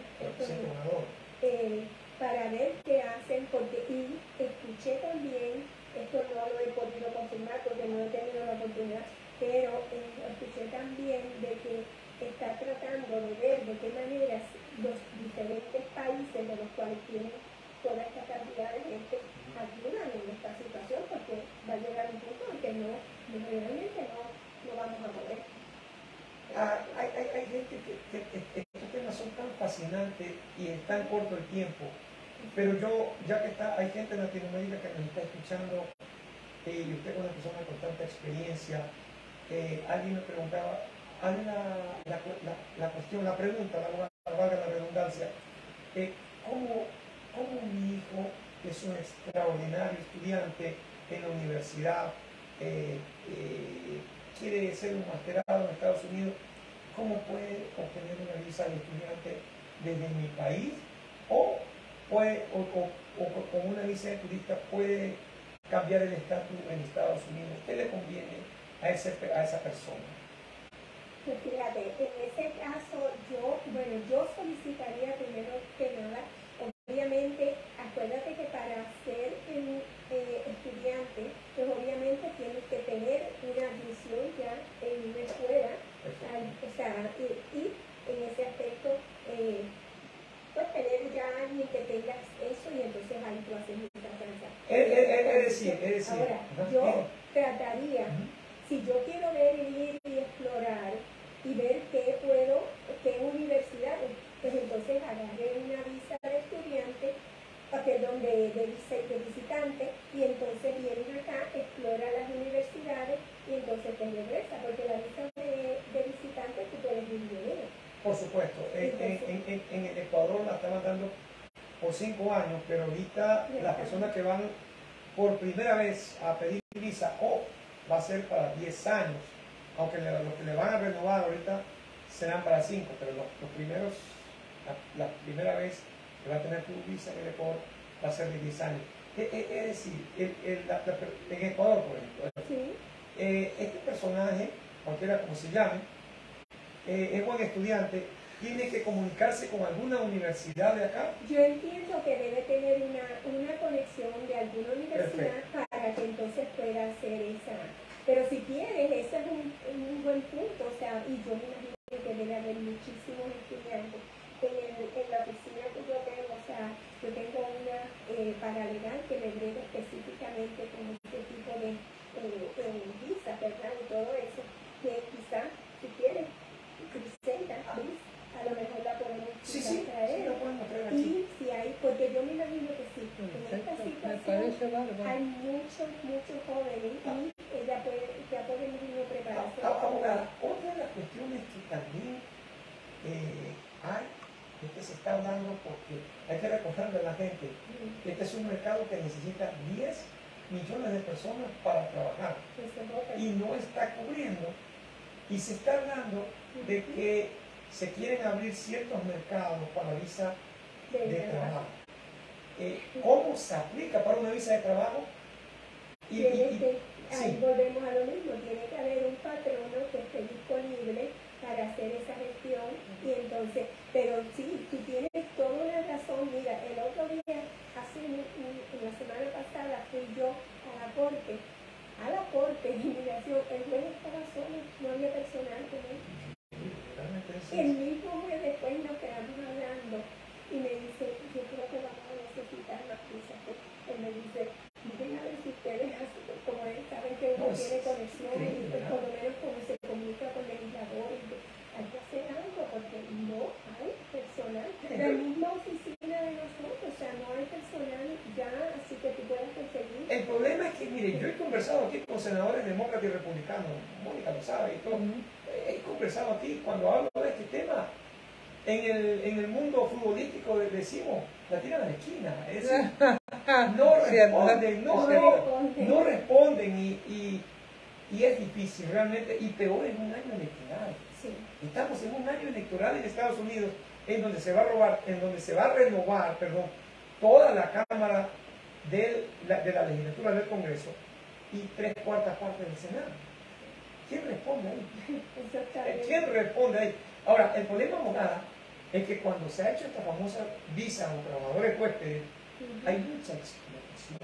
eh, para ver qué hacen, porque y escuché también, esto no lo he podido confirmar porque no he tenido la oportunidad, pero eh, escuché también de que está tratando de ver de qué manera los diferentes países de los cuales tienen toda esta cantidad de gente ayudan en esta situación, porque va a llegar un punto en que no, realmente no, no vamos a poder. Ah, hay, hay, hay, gente que, son tan fascinantes y tan corto el tiempo. Pero yo, ya que está, hay gente en Latinoamérica que nos está escuchando eh, y usted es una persona con tanta experiencia, eh, alguien me preguntaba, haz la, la, la, cuestión, la pregunta, la, valga la redundancia, eh, ¿cómo, ¿cómo, mi hijo, es un extraordinario estudiante en la universidad, quiere ser un masterado en Estados Unidos, ¿cómo puede obtener una visa de estudiante desde mi país? O, puede, con una visa de turista puede cambiar el estatus en Estados Unidos. ¿Qué le conviene a, ese, a esa persona? Pues fíjate, en ese caso yo, bueno, yo solicitaría primero que nada, obviamente, acuérdate que para ser un eh, estudiante, pues obviamente tienes que tener una admisión ya en una escuela, y, en ese aspecto, eh, pues tener ya alguien que tenga eso y entonces ahí tú haces mucha tranza. Es decir, es decir. Ahora, yo trataría, si yo quiero ver ir y explorar y ver qué puedo, qué universidades, pues entonces agarré una visa de estudiante perdón, de, de, de, visitante y entonces vienen acá, explora las universidades y entonces te regresa, porque la visa de, de visitante tú Por supuesto, en, en, en, en, el Ecuador la estaban dando por cinco años, pero ahorita las personas que van por primera vez a pedir visa o va a ser para 10 años, aunque los que le van a renovar ahorita serán para cinco, pero los, primeros, la, la primera vez va a tener tu visa en el Ecuador va a ser de 10 años. Es, decir, en Ecuador, por ejemplo, eh, este personaje, cualquiera como se llame, eh, es buen estudiante, tiene que comunicarse con alguna universidad de acá. Yo entiendo que debe tener una, una conexión de alguna universidad para que entonces pueda hacer esa. Pero si quieres, ese es un, un buen punto, o sea, y yo me imagino que debe haber muchísimos estudiantes en, la oficina que yo tengo, o sea, yo tengo una eh, paralegal que me brega específicamente con este tipo de eh, visa, ¿verdad? Y todo eso, que quizá, si quieres, Crisenda, a lo mejor la sí, traer. Sí, y si hay, porque yo me imagino que sí, en esta situación hay muchos, muchos jóvenes y ella puede, ya puede mismo prepararse. Ahora, otra de las cuestiones que también eh, hay es que se está hablando porque hay que recordarle a la gente que este es un mercado que necesita 10 millones de personas para trabajar y no está cubriendo y se está hablando de que se quieren abrir ciertos mercados para visa de trabajo. Eh, ¿Cómo se aplica para una visa de trabajo? Y, ahí volvemos a lo mismo, tiene que haber un patrono que esté disponible para hacer esa gestión y entonces, pero sí, tú tienes toda una razón, mira, el otro día, hace una semana pasada fui yo a la corte, a la corte de inmigración, el juez estaba solo, no había personal con él. El mismo juez después nos quedamos hablando y me dice, yo creo que vamos a necesitar más pizzas. Él me dice, miren a ver si ustedes, como él sabe que uno pues, tiene conexiones, y por lo menos como se comunica con legisladores, hay que hacer algo porque no hay personal. La misma oficina de nosotros, o sea, no hay personal ya, así que tú puedes conseguir. El problema es que, mire, yo he conversado aquí con senadores demócratas y republicanos, Mónica lo sabe y todo, he conversado aquí cuando hablo en el, en el mundo futbolístico decimos, la tiran a la esquina. Es decir, no responden, no, responden, no responden y, y, y, es difícil realmente, y peor en un año electoral. Estamos en un año electoral en Estados Unidos en donde se va a robar, en donde se va a renovar, perdón, toda la Cámara de la, de la legislatura del Congreso y tres cuartas partes del Senado. ¿Quién responde ahí? ¿Quién responde ahí? Ahora, el problema, monada, es que cuando se ha hecho esta famosa visa a los trabajadores huéspedes, hay mucha explotación.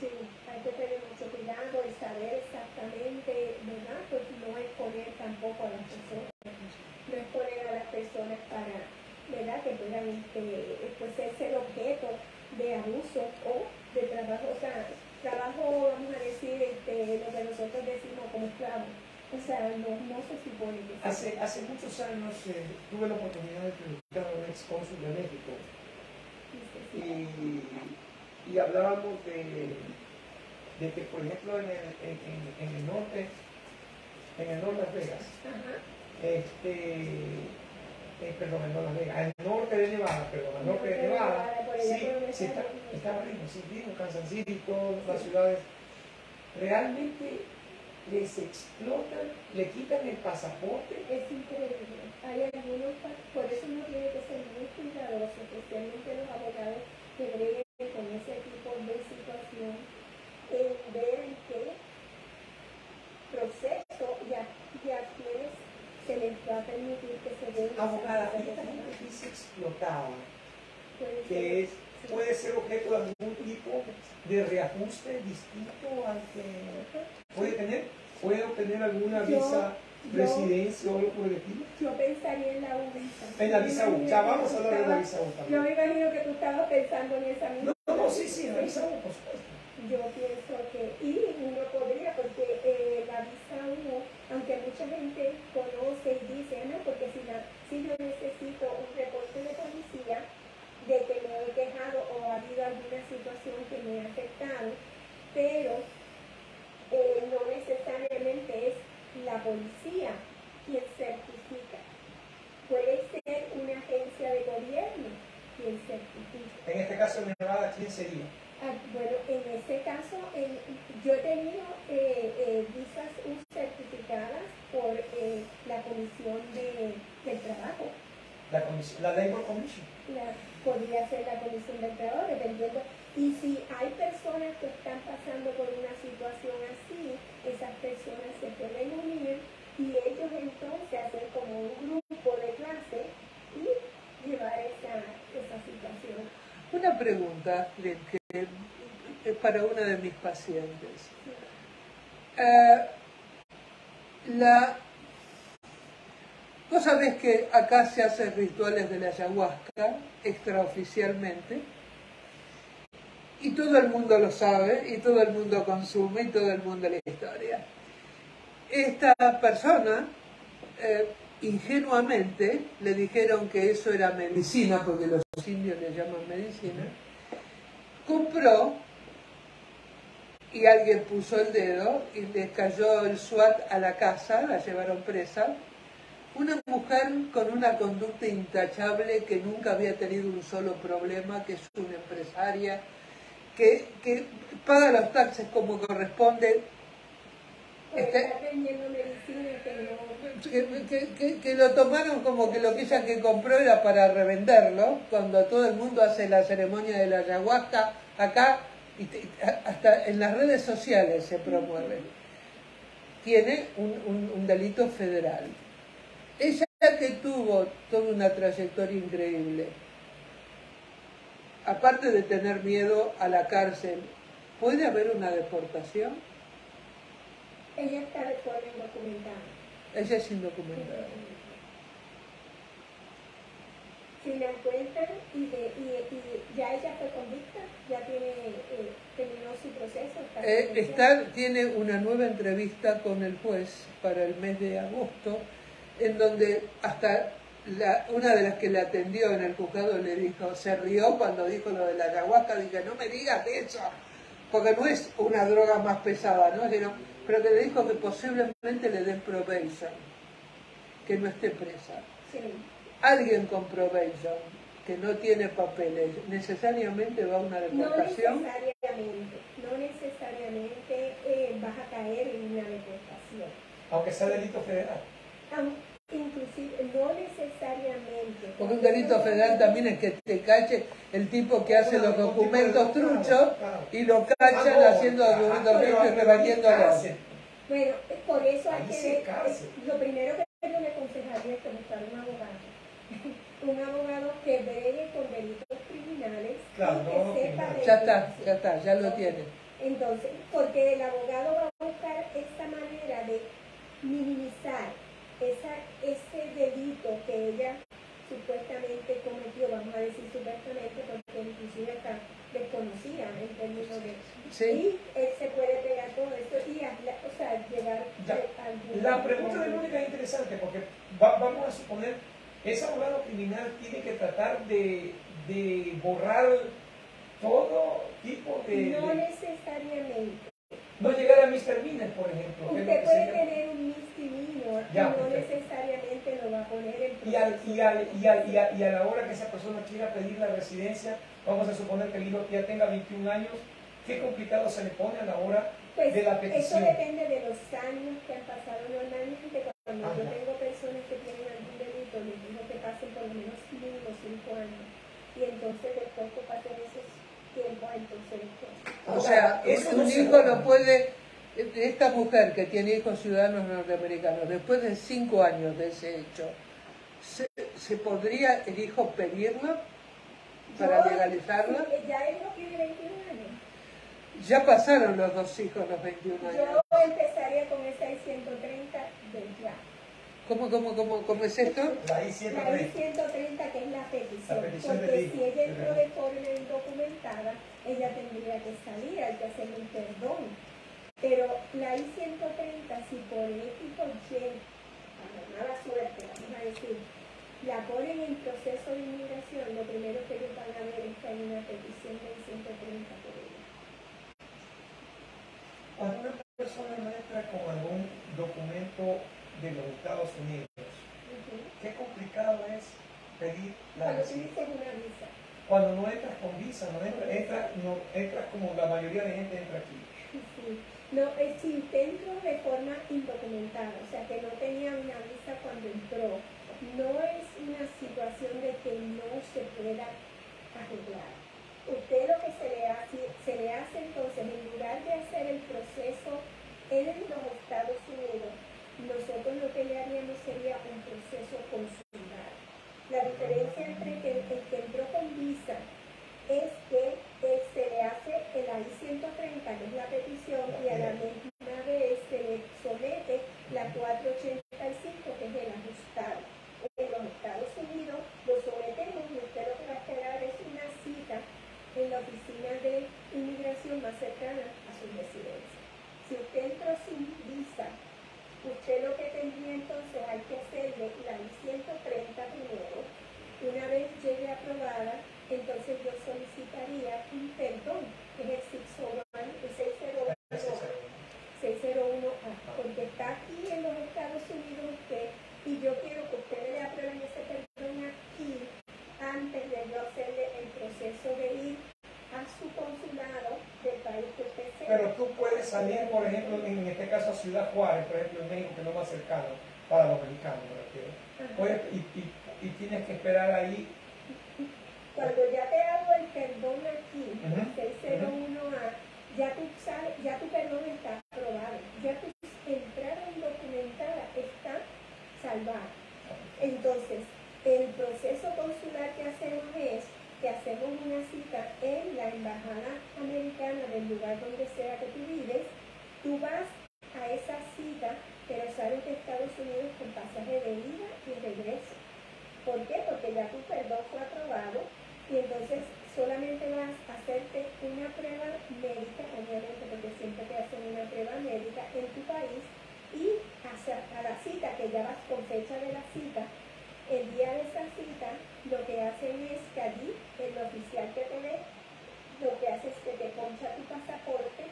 Sí, hay que tener mucho cuidado y saber exactamente, ¿verdad? Pues no exponer tampoco a las personas, no exponer a las personas para, ¿verdad? Que puedan este, pues, ser el objeto de abuso o de trabajo, o sea, trabajo, vamos a decir, este, lo que nosotros decimos como esclavo. O sea, no, no se supone que... Hace, hace muchos años eh, tuve la oportunidad de entrevistar a un ex cónsul de México. Y, y hablábamos de, de, que, por ejemplo, en el, en, en, el norte, en el norte de Las Vegas, este, eh, perdón, en Las Vegas, al norte de Nevada, perdón, al norte de Nevada, sí, sí está, está rico, sí, digo, Kansas City, todas las ciudades, realmente les explotan, le quitan el pasaporte. Es increíble. Hay algunos, por eso uno tiene que ser muy cuidadoso, especialmente los abogados que breguen con ese tipo de situación, en ver en qué proceso ya, ya se les va a permitir que se den. Abogada, explotada, que es puede ser objeto de algún tipo de reajuste distinto al que puede tener, puede obtener alguna visa residencia o algo por el estilo. Yo pensaría en la visa. En la visa U, ya vamos a hablar de la visa U también. Yo me imagino que tú estabas pensando en esa misma. No, no, sí, sí, en la visa U, por supuesto. Yo pienso que, y uno podría, porque eh, la visa U, aunque mucha gente conoce y dice, no, porque si, la, si yo necesito un reporte de policía, de que me he quejado o ha habido que me ha afectado, pero eh, no necesariamente es la policía quien certifica. Puede ser una agencia de gobierno quien certifica. En este caso en Nevada, ¿quién sería? Ah, bueno, en este caso, yo he tenido eh, eh, visas certificadas por la Comisión de, del Trabajo. La, comisión, la Labor Commission podría ser la Comisión del Trabajo, dependiendo. Y si hay personas que están pasando por una situación así, esas personas se pueden unir y ellos entonces hacer como un grupo de clase y llevar esa, esa situación. Una pregunta, que es para una de mis pacientes. Eh, la Vos sabés que acá se hacen rituales de la ayahuasca extraoficialmente y todo el mundo lo sabe y todo el mundo consume y todo el mundo la historia. Esta persona eh, ingenuamente le dijeron que eso era medicina, porque los indios le llaman medicina, compró y alguien puso el dedo y le cayó el SWAT a la casa, la llevaron presa una mujer con una conducta intachable que nunca había tenido un solo problema, que es una empresaria, que, que paga los taxes como corresponde. Este, que, que, lo tomaron como que lo que ella que compró era para revenderlo, cuando todo el mundo hace la ceremonia de la ayahuasca acá, y hasta en las redes sociales se promueve. Tiene un, un delito federal. Ella que tuvo toda una trayectoria increíble, aparte de tener miedo a la cárcel, ¿puede haber una deportación? Ella está de forma indocumentada. Ella es indocumentada. Si la encuentran y, ya ella fue convicta, ya tiene, eh, terminó su proceso. Eh, está, tiene una nueva entrevista con el juez para el mes de agosto en donde hasta una de las que le atendió en el juzgado le dijo, se rió cuando dijo lo de la ayahuasca, dije, no me digas eso. porque no es una droga más pesada, ¿no? Pero que le dijo que posiblemente le den probation, que no esté presa. Sí. Alguien con probation, que no tiene papeles, necesariamente va a una No deportación. necesariamente, no necesariamente eh, vas a caer en una deportación. Aunque sea delito federal. Aun- Inclusive, no necesariamente. Porque un delito federal también es que te cache el tipo que hace los documentos truchos y lo cachan haciendo documentos truchos y rebatiéndolos. Bueno, por eso hay que ver, lo primero que yo le aconsejaría es que buscar un abogado. un abogado que bregue con delitos criminales Claro, y que no, sepa de Ya está, ya está, ya lo tiene. Entonces, porque el abogado va a buscar esta manera de minimizar esa, ese delito que ella supuestamente cometió, vamos a decir supuestamente, porque inclusive está desconocida en términos de... Sí. Y él se puede pegar todo esto y, habla- o sea, llegar Ya. a algún- La pregunta de Mónica es interesante porque va- vamos a suponer, ese abogado criminal tiene que tratar de, de borrar todo tipo de... No necesariamente. no llegar a Mr. Miner, por ejemplo. Usted puede tener Ya, no necesariamente lo va a poner en Y, al, y, al, y, al, y, a, y a la hora que esa persona quiera pedir la residencia, vamos a suponer que el hijo ya tenga 21 años, qué complicado se le pone a la hora Pues de la eso petición. depende de los años que han pasado normalmente. Cuando yo Ajá. tengo personas que tienen algún delito, les digo que pasen por lo menos mínimo 5 años. Y entonces después que pasen esos tiempos, entonces... pues, O sea, Eso un hijo no puede, esta mujer que tiene hijos ciudadanos norteamericanos, después de cinco años de ese hecho, ¿se, se podría el hijo pedirlo para yo- legalizarlo? sí, Ya él no tiene 21 años. Ya pasaron los dos hijos los 21 años. Yo empezaría con esa I-130 de ya. ¿Cómo, cómo, cómo, cómo es esto? La La I-130. I-130 que es la petición, La petición de porque si ella entró de forma indocumentada, ella tendría que salir, hay que hacerle un perdón. Pero la I-130, si por X o Y, para mala suerte, vamos a decir, la ponen en proceso de inmigración, lo primero que ellos van a ver es que hay una petición de I-130 por ella. Cuando una persona no entra con algún documento de los Estados Unidos, qué complicado es pedir la Cuando dices una visa, Cuando no entras con visa, no entras, entras, no, entras como la mayoría de gente entra aquí. Sí. No, es entró de forma indocumentada, o sea que no tenía una visa cuando entró, no es una situación de que no se pueda arreglar. Usted lo que se le hace, entonces, en lugar de hacer el proceso en los Estados Unidos, nosotros lo que le haríamos sería un proceso consular. La diferencia entre que el que entró con visa es que hace el I-130, que es la petición, y a la misma vez se le somete la 485, que es el ajustado. En los Estados Unidos lo sometemos y usted lo que va a esperar es una cita en la oficina de inmigración más cercana a su residencia. Si usted entró sin visa, usted lo que tendría entonces hay que hacerle la I-130 primero, una vez llegue aprobada, entonces yo solicitaría un perdón, que es el 601, el 601, 601A, porque está aquí en los Estados Unidos usted y yo quiero que ustedes le aprueben ese perdón aquí antes de yo hacerle el proceso de ir a su consulado del país que usted sea. Pero tú puedes salir, por ejemplo, en este caso a Ciudad Juárez, por ejemplo, en México, que es lo más cercano para los mexicanos, me refiero. Y, y- y tienes que esperar ahí. Cuando ya te hago el perdón aquí, Ujú, el 601A, ya tu, sale- ya tu perdón está aprobado, ya tu entrada indocumentada está salvada. Entonces, el proceso consular que hacemos es que hacemos una cita en la embajada americana del lugar donde sea que tú vives, tú vas a esa cita, pero sabes que Estados Unidos con pasaje de ida y regreso. ¿Por qué? Porque ya tu perdón fue aprobado y entonces solamente vas a hacerte una prueba médica, obviamente porque siempre te hacen una prueba médica en tu país y hacia, a la cita, que ya vas con fecha de la cita, el día de esa cita lo que hacen es que allí el oficial que te ve, lo que hace es que te poncha tu pasaporte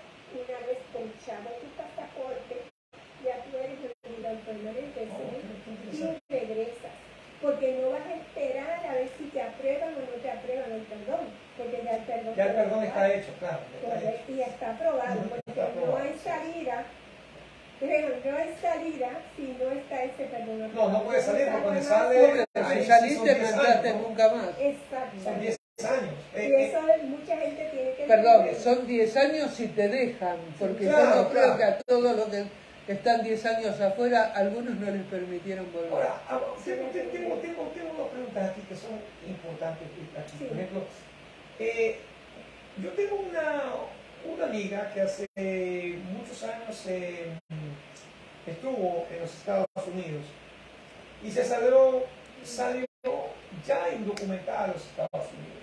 está aprobado, porque no hay salida. Pero no hay salida si no está ese perdón. No, no puede salir porque cuando sale. Si saliste, no entraste nunca más. Exacto. Son 10 años. Y Eh, eso mucha gente tiene que Perdón, entender. son 10 años si te dejan, porque yo Claro, no creo claro. que a todos los que están 10 años afuera, algunos no les permitieron volver. Ahora, ah, tengo, tengo, tengo, tengo, tengo dos preguntas aquí que son importantes aquí. Sí. Por ejemplo, eh, yo tengo una, una amiga que hace muchos años eh, estuvo en los Estados Unidos y se salió, salió ya indocumentada a los Estados Unidos.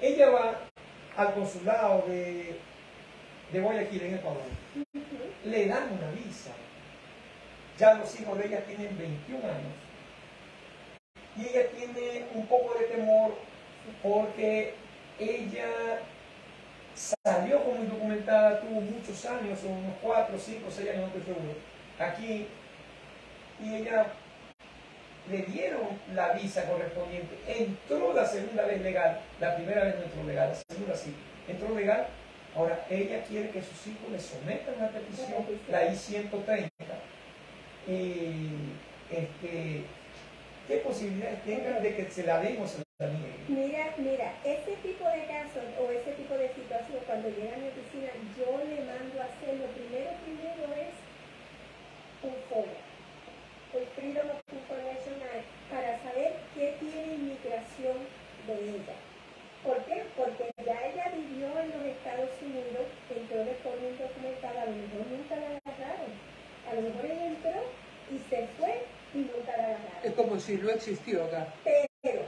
Ella va al consulado de, de Guayaquil en Ecuador le dan una visa. Ya los hijos de ella tienen 21 años. Y ella tiene un poco de temor porque ella salió como indocumentada, tuvo muchos años, unos 4, 5, 6 años, no estoy seguro, aquí. Y ella le dieron la visa correspondiente. Entró la segunda vez legal, la primera vez no entró legal, la segunda sí, entró legal. Ahora, ella quiere que sus hijos le sometan la petición, la I-130. Y, este, ¿qué posibilidades tengan de que se la demos a la niña? Mira, mira, ese tipo de casos o ese tipo de situación, cuando llega a mi oficina, yo le mando a hacer, lo primero, primero es un FOIA, el Freedom of Information para saber qué tiene inmigración de ella. ¿Por qué? Porque ya ella vivió en los Estados Unidos, entró de forma indocumentada, a lo mejor nunca la agarraron. A lo mejor ella entró y se fue y nunca la agarraron. Es como si no existió acá. Pero,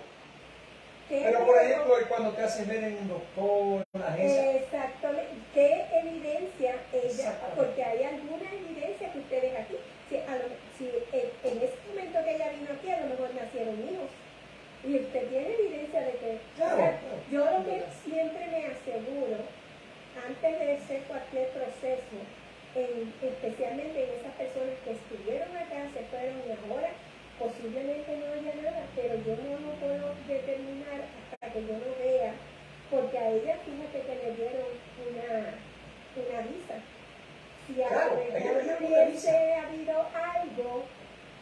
Pero, por ejemplo, cuando te hacen ver en un doctor, en una agencia, Exactamente. ¿Qué evidencia ella? Porque hay alguna evidencia que ustedes aquí. Si, a lo- si en, en ese momento que ella vino aquí, a lo mejor nacieron hijos. Y usted tiene evidencia de que. Claro, o sea, claro. yo lo que siempre me aseguro, antes de hacer cualquier proceso, en- especialmente en esas personas que estuvieron acá, se fueron y ahora posiblemente no haya nada, pero yo no lo puedo determinar hasta que yo lo vea, porque a ella fíjate que le dieron una, una visa. Si a Claro, hubiese habido algo,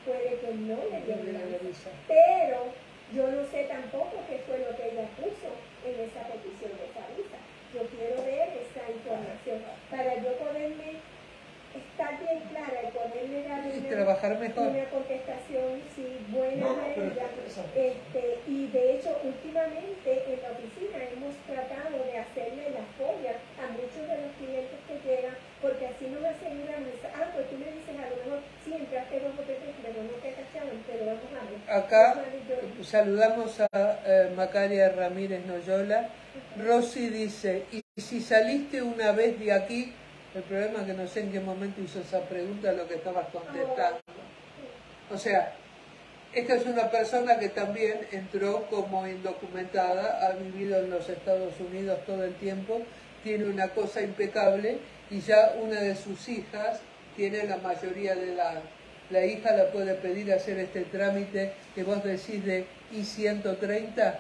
puede que no le dieron la visa. Visa. Pero yo no sé tampoco qué fue lo que ella puso en esa petición de esa visa. Yo quiero ver esa información para yo poderme estar bien clara y poderme dar Y una, trabajar mejor. una contestación sí, buena No, está. Este, y de hecho, últimamente en la oficina hemos tratado de hacerle la folla a muchos de los clientes que llegan, porque así nos aseguramos, ah, pues tú me dices a lo mejor, sí, entraste dos o tres pero no te cacharon, pero vamos a ver. Acá yo- saludamos a eh, Macaria Ramírez Noyola. Rosy dice, y si saliste una vez de aquí, el problema es que no sé en qué momento hizo esa pregunta, lo que estabas contestando. O sea, esta es una persona que también entró como indocumentada, ha vivido en los Estados Unidos todo el tiempo, tiene una cosa impecable y ya una de sus hijas tiene la mayoría de edad. La hija la puede pedir hacer este trámite que vos decís de I-130,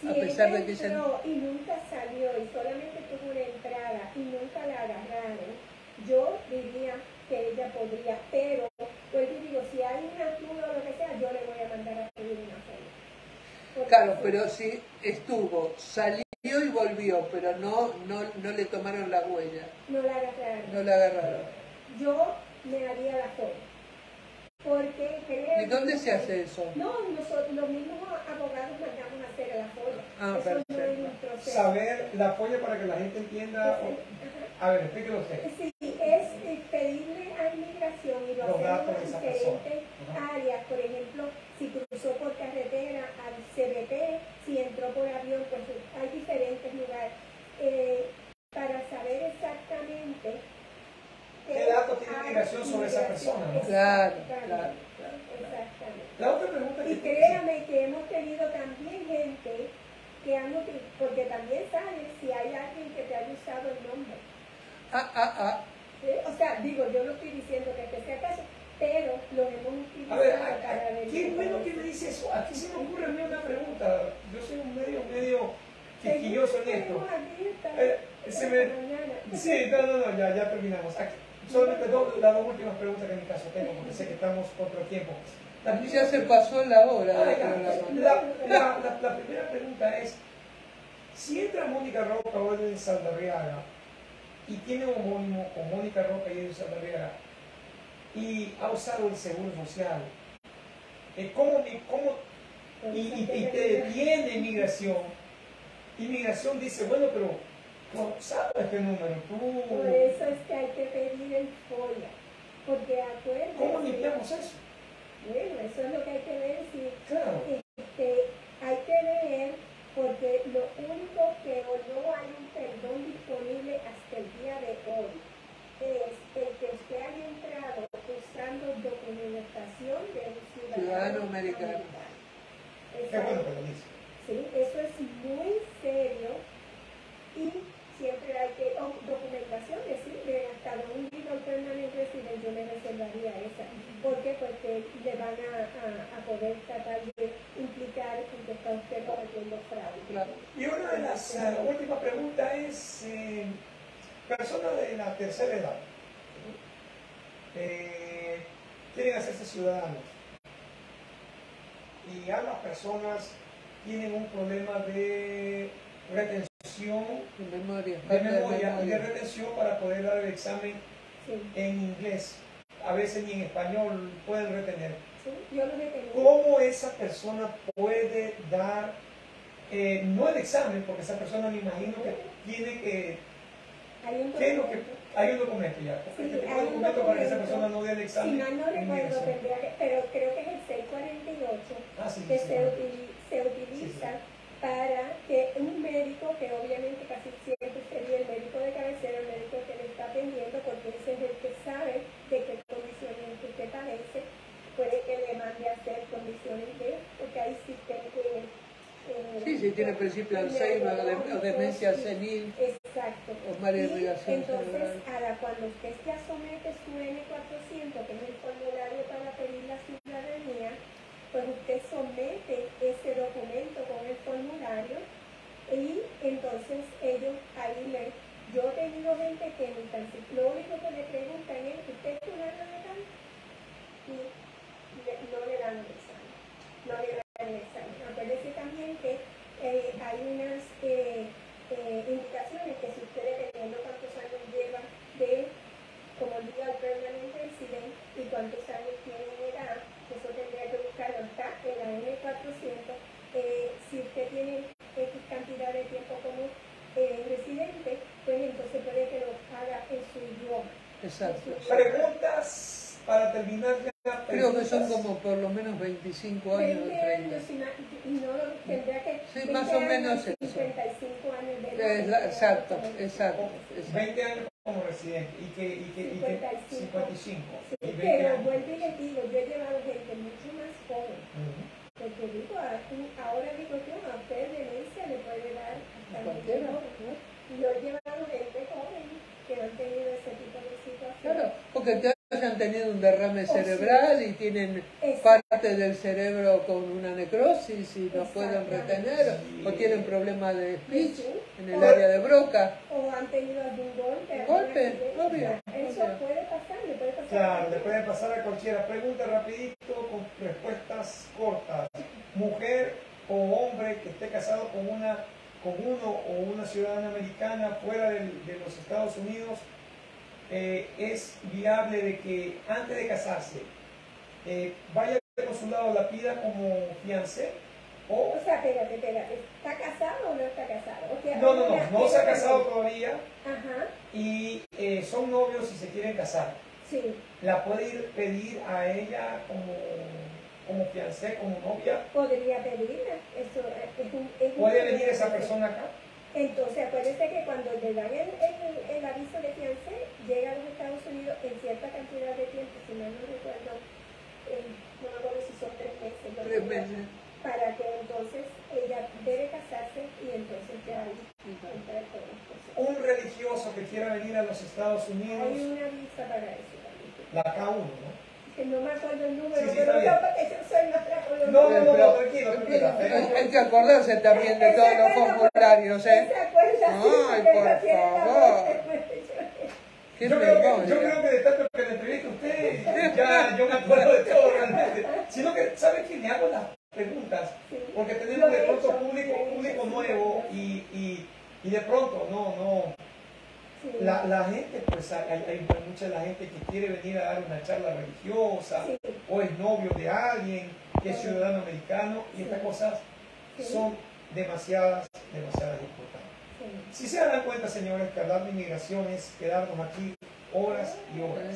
Si a pesar de que ella... entró y nunca salió y solamente tuvo una entrada y nunca la agarraron, yo diría que ella podría, pero pues yo digo, si hay una duda o lo que sea, yo le voy a mandar a pedir una foto. Claro, pero si estuvo, salió y volvió, pero no, no, no le tomaron la huella, No la agarraron. no la agarraron. Yo me haría la foto. Porque creo ¿Y dónde que- se hace eso? No, nosotros, los mismos abogados mandamos a hacer la foto. Ah, Eso no es perfecto. un proceso. saber la folla para que la gente entienda. A ver, explíquelo usted. Sí, es pedirle a inmigración y lo hacemos en diferentes áreas. Por ejemplo, si cruzó por carretera al CBT, si entró por avión, pues hay diferentes lugares. Eh, para saber exactamente ¿Qué datos tiene inmigración sobre esa persona, no? Claro, Exactamente, claro, claro. Exactamente. La otra pregunta Y que créame que hemos tenido también gente que han utilizado, porque también sabes si hay alguien que te haya usado el nombre. Ah, ah, ah. ¿Sí? O sea, digo, yo no estoy diciendo que este sea caso, pero lo hemos A utilizado para a- ver. qué bueno que me dice eso. Aquí se me ocurre a mí una pregunta. Yo soy un medio, medio quisquilloso en esto. Eh, se me-. Sí, no, no, no, ya, ya terminamos. Aquí, solamente dos, las dos últimas preguntas que en mi caso tengo, porque sé que estamos contra el tiempo. La, ya se pasó la hora ah. La, la, la, primera pregunta es, si entra Mónica Roca o Edwin Saldarriaga y tiene un homónimo con Mónica Roca y Edwin Saldarriaga y ha usado el seguro social, eh, ¿cómo, cómo y, y, y, te detiene inmigración? Inmigración dice, bueno, pero no sabes este número, tú... Por eso es que hay que pedir el FOIA, porque acuérdense... ¿Cómo limpiamos eso? Bueno, eso es lo que hay que ver, si claro. este, hay que ver, porque lo único que no hay un perdón disponible hasta el día de hoy es el que usted haya entrado usando documentación de un ciudadano, americano. Bueno que lo dice. Sí, eso es muy serio y siempre hay que, oh, documentación, decir, de hasta un libro permanente residente, yo le reservaría esa. ¿Por qué? Porque le van a, a, poder tratar de implicar en que está usted cometiendo fraude. Claro. Y una de las uh, últimas preguntas es, personas de la tercera edad, eh, quieren hacerse ciudadanos. Y ambas personas tienen un problema de retención, de memoria, de memoria, de retención para poder dar el examen en inglés. A veces ni en español pueden retener. Sí, yo lo ¿Cómo esa persona puede dar, eh, no el examen, porque esa persona me imagino que tiene que... ¿Qué es lo que hay un documento ya. Sí, hay un documento, para que esa persona no dé el examen. Si mal no recuerdo, tendría que, pero creo que es el 648 ah, sí, que sí, se, utiliza, se utiliza para que un médico, que obviamente casi siempre sería el médico de cabecera, el médico que le está atendiendo, porque ese es el que sabe de qué condiciones usted padece, puede que le mande a hacer condiciones de, porque hay sistemas que Sí, sí, tiene principio Alzheimer o demencia senil. Exacto. O irrigación entonces, ahora, cuando usted ya somete su N400, que es el formulario para pedir la ciudadanía, pues usted somete ese documento con el formulario y entonces ellos ahí le... Yo he tenido gente que ni tan lo único que le preguntan es, ¿usted es una de tal? Y no le dan el examen. No le dan el examen. Acuérdese también que eh, hay unas eh, eh, indicaciones que si usted dependiendo cuántos años lleva de como legal permanente resident y cuántos años tiene en edad, eso tendría que buscarlo está en la N400. si usted tiene X cantidad de tiempo como residente, pues entonces puede que lo haga en su idioma. Exacto. Preguntas para terminar ya. Creo que son como por lo menos 25 años. 20 años y, no tendría que. Sí, más o menos eso. 55 años de edad. Exacto, exacto, exacto. 20 años como residente y que, y que, 55. Y que 55. Sí, pero vuelvo y les digo, yo he llevado gente mucho más joven. Porque digo, ahora digo yo, a usted demencia le puede dar hasta cualquiera. Yo he llevado gente joven que no han tenido ese tipo de situación. Claro, porque te tenido un derrame cerebral y tienen parte del cerebro con una necrosis y no pueden retener, o tienen problemas de speech en el área de broca. O han tenido algún golpe. Golpe, obvio. Eso puede pasar, le puede pasar. Claro, le puede pasar a cualquiera. Pregunta rapidito con respuestas cortas. Mujer o hombre que esté casado con una con uno o una ciudadana americana fuera de, de los Estados Unidos eh, es viable de que antes de casarse eh, vaya al consulado, la pida como fiancé. O, o sea, espérate, espérate, ¿está casado o no está casado? no, no, no, no se ha casado todavía Ajá. y eh, son novios y se quieren casar. Sí. ¿La puede ir pedir a ella como, como fiancé, como novia? Podría pedirla. Eso es un, es ¿Puede venir esa persona acá? Entonces, acuérdense que cuando le dan el, el, aviso de fiancé, llega a los Estados Unidos en cierta cantidad de tiempo, si mal no recuerdo, eh, no me acuerdo si son tres meses. Tres meses. Para que entonces ella debe casarse y entonces ya entra todo Un religioso que quiera venir a los Estados Unidos. Hay una visa para eso también. La K1, ¿no? que no me acuerdo el número, sí, sí, pero no porque yo soy nuestra colonia. No, no, no, tranquilo, tranquilo. Hay que acordarse también de todos los formularios, ¿eh? Ay, por favor. Yo creo, que, yo creo que de tanto que le entrevista a usted, ya yo me acuerdo de todo realmente. Sino que, ¿sabe que Le hago las preguntas, porque tenemos de pronto público, público nuevo y, y, y de pronto, no, no. Sí. La, la gente, pues hay, hay mucha de la gente que quiere venir a dar una charla religiosa, Sí. o es novio de alguien, que es ciudadano americano, y estas cosas Sí. son demasiadas, demasiadas importantes. Si se dan cuenta, señores, que hablar de inmigración es quedarnos aquí horas y horas.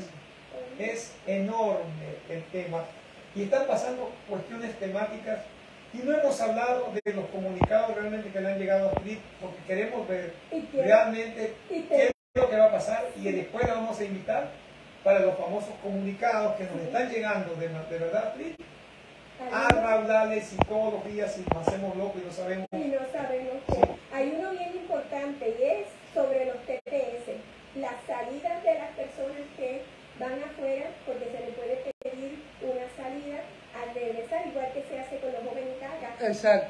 Es enorme el tema y están pasando cuestiones temáticas y no hemos hablado de los comunicados realmente que le han llegado a Street porque queremos ver realmente qué es lo que va a pasar y después la vamos a invitar para los famosos comunicados que nos están llegando de, de verdad Street a raudales y todos los días y nos hacemos locos y no sabemos y no sabemos qué. Hay uno bien importante y es sobre los TPS, las salidas de las personas que van afuera porque se les puede pedir una salida al regresar, igual que se hace con los jóvenes cargas.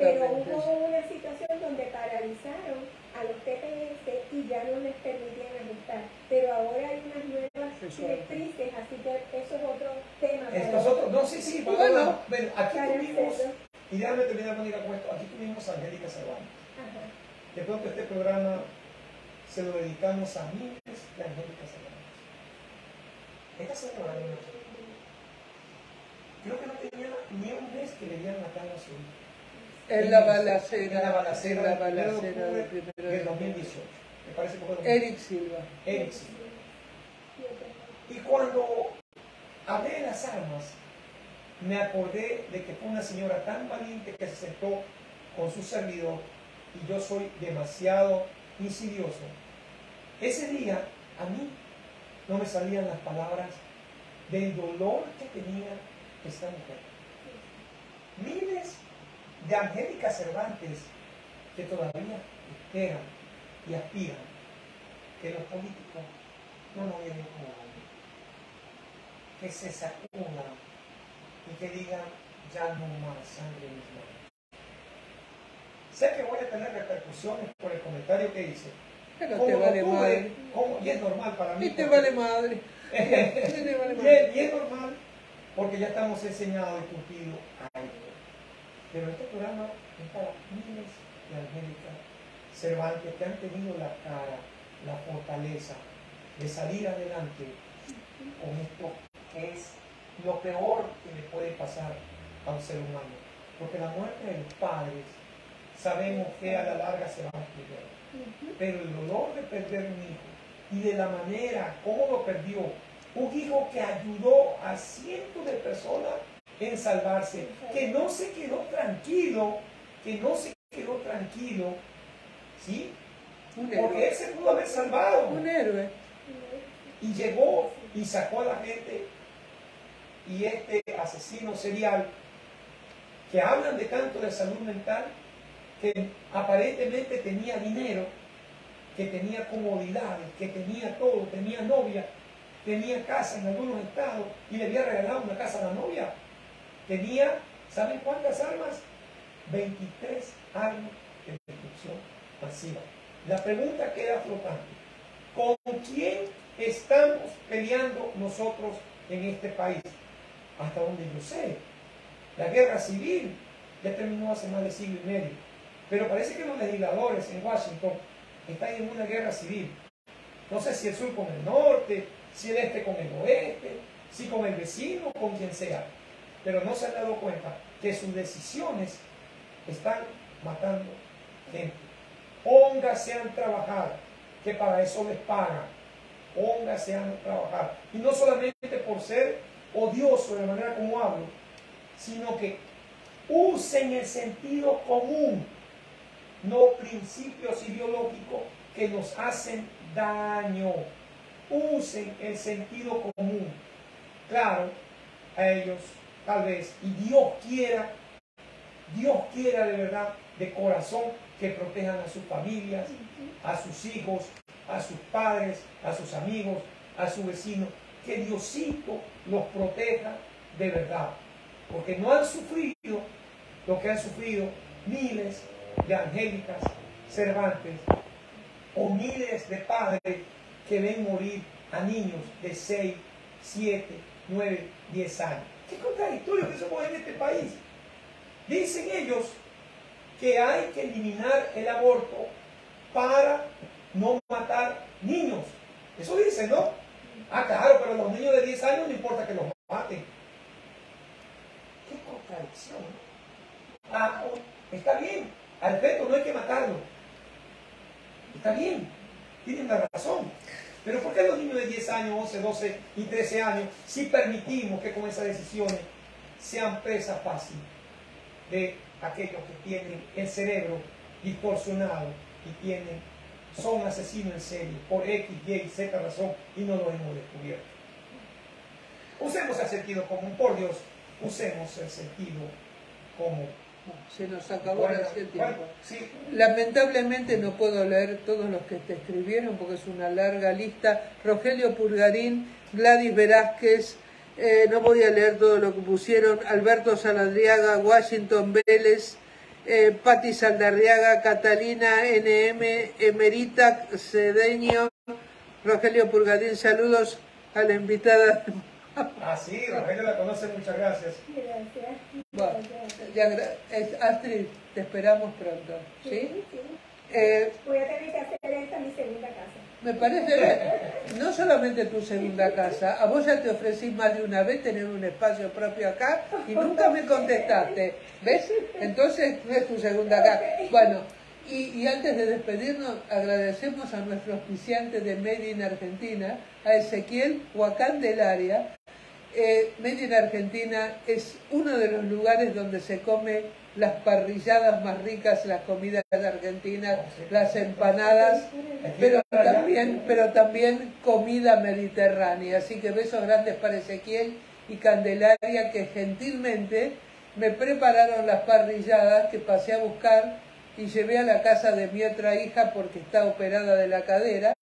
Pero hubo una situación donde paralizaron a los TPS y ya no les permitían ajustar. Pero ahora hay unas nuevas directrices, así que eso es otro tema. para estos otros no sí sí bueno, Bueno. bueno, aquí tuvimos y déjame terminar con con esto aquí tuvimos a Angélica Cervantes. De pronto este programa se lo dedicamos a Miles y a Angélica Cervantes. Esta señora, niños, creo que no tenía ni un mes que le habían matado a su hija. En la balacera. En la balacera, en la del de balacera octubre del primero del de 2018. Me parece que fue el Eric Silva. Eric sí. Y cuando hablé de las armas, me acordé de que fue una señora tan valiente que se sentó con su servidor y yo soy demasiado insidioso. Ese día a mí no me salían las palabras del dolor que tenía esta mujer. Miles de Angélica Cervantes que todavía esperan y aspiran que los políticos no nos vienen como que se sacudan y que digan ya no más sangre en mis manos. Sé que voy a tener repercusiones por el comentario que hice. Pero Como te vale tuve, madre. como- y es normal para mí. Y te vale madre. Y te vale y madre. es, y es normal porque ya estamos enseñados y curtidos a esto. Pero este programa es para miles de Angélica Cervantes que han tenido la cara, la fortaleza de salir adelante con esto que es lo peor que le puede pasar a un ser humano. Porque la muerte de los padres sabemos que a la larga se va a explicar pero el dolor de perder un hijo y de la manera como lo perdió, un hijo que ayudó a cientos de personas en salvarse, que no se quedó tranquilo, que no se quedó tranquilo, ¿sí? Un Porque héroe. él se pudo haber salvado Un héroe. y llegó y sacó a la gente y este asesino serial que hablan de tanto de salud mental que aparentemente tenía dinero que tenía comodidades que tenía todo tenía novia tenía casa en algunos estados y le había regalado una casa a la novia tenía ¿saben cuántas armas? 23 armas de destrucción masiva la pregunta queda flotante ¿Con quién estamos peleando nosotros en este país? Hasta donde yo sé. La guerra civil ya terminó hace más de siglo y medio. Pero parece que los legisladores en Washington están en una guerra civil. No sé si el sur con el norte, si el este con el oeste, si con el vecino, con quien sea. Pero no se han dado cuenta que sus decisiones están matando gente. Póngase a trabajar, que para eso les pagan. Póngase a trabajar. Y no solamente por ser odioso de la manera como hablo, sino que usen el sentido común, no principios ideológicos que nos hacen daño. Usen el sentido común. Claro, a ellos tal vez, y Dios quiera, Dios quiera de verdad, de corazón, que protejan a sus familias, a sus hijos, a sus padres, a sus amigos, a sus vecinos, que Diosito los proteja de verdad, porque no han sufrido lo que han sufrido miles de angélicas Cervantes o miles de padres que ven morir a niños de 6, 7, 9, 10 años. Qué contradictorio que somos en este país. Dicen ellos que hay que eliminar el aborto para no matar niños. Eso dicen, ¿no? Ah, claro, pero los niños de 10 años no importa que los maten. Qué contradicción. Ah, está bien, al feto no hay que matarlo. Está bien, tienen la razón. Pero ¿por qué los niños de 10 años, 11, 12 y 13 años, si permitimos que con esas decisiones sean presa fácil de aquellos que tienen el cerebro distorsionado y tienen, son asesinos en serie por X, Y, Z razón y no lo hemos descubierto? Usemos el sentido común, por Dios, usemos el sentido común. Se nos acabó el tiempo. Lamentablemente no puedo leer todos los que te escribieron porque es una larga lista. Rogelio Purgarín, Gladys Velázquez, eh, no voy a leer todo lo que pusieron. Alberto Saladriaga, Washington Vélez, eh, Patti Saldarriaga, Catalina NM, Emerita Cedeño, Rogelio Purgarín, saludos a la invitada Ah, sí, Rogelio la conoce, muchas gracias. Gracias. Bueno, ya, Astrid, te esperamos pronto. ¿sí? sí, sí. Eh, Voy a tener que hacer esta mi segunda casa. Me parece, no solamente tu segunda casa, a vos ya te ofrecí más de una vez tener un espacio propio acá y nunca me contestaste. ¿Ves? Entonces no es tu segunda casa. Bueno, y, y, antes de despedirnos, agradecemos a nuestro auspiciante de Made in Argentina, a Ezequiel Huacán del Área, eh, Made in Argentina es uno de los lugares donde se come las parrilladas más ricas, las comidas argentinas, las empanadas, pero también, pero también comida mediterránea. Así que besos grandes para Ezequiel y Candelaria que gentilmente me prepararon las parrilladas que pasé a buscar y llevé a la casa de mi otra hija porque está operada de la cadera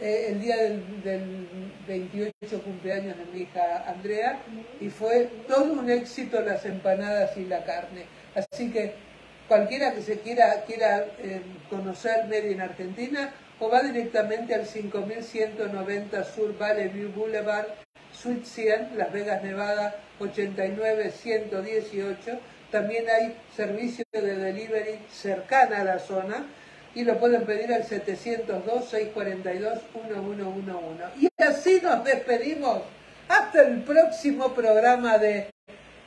eh, el día del, 28 cumpleaños de mi hija Andrea y fue todo un éxito las empanadas y la carne. Así que cualquiera que se quiera, quiera eh, conocer Made in Argentina o va directamente al 5190 Sur Valley View Boulevard, Suite 100, Las Vegas, Nevada 89118. También hay servicio de delivery cercana a la zona y lo pueden pedir al 702-642-1111. Y así nos despedimos hasta el próximo programa de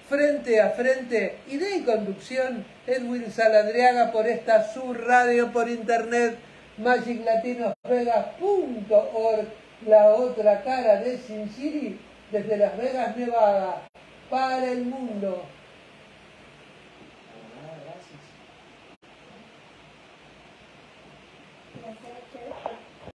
Frente a Frente, idea y conducción, Edwin Saladriaga por esta su radio por internet, magiclatinosvegas.org, la otra cara de Sin City, desde Las Vegas, Nevada, para el mundo.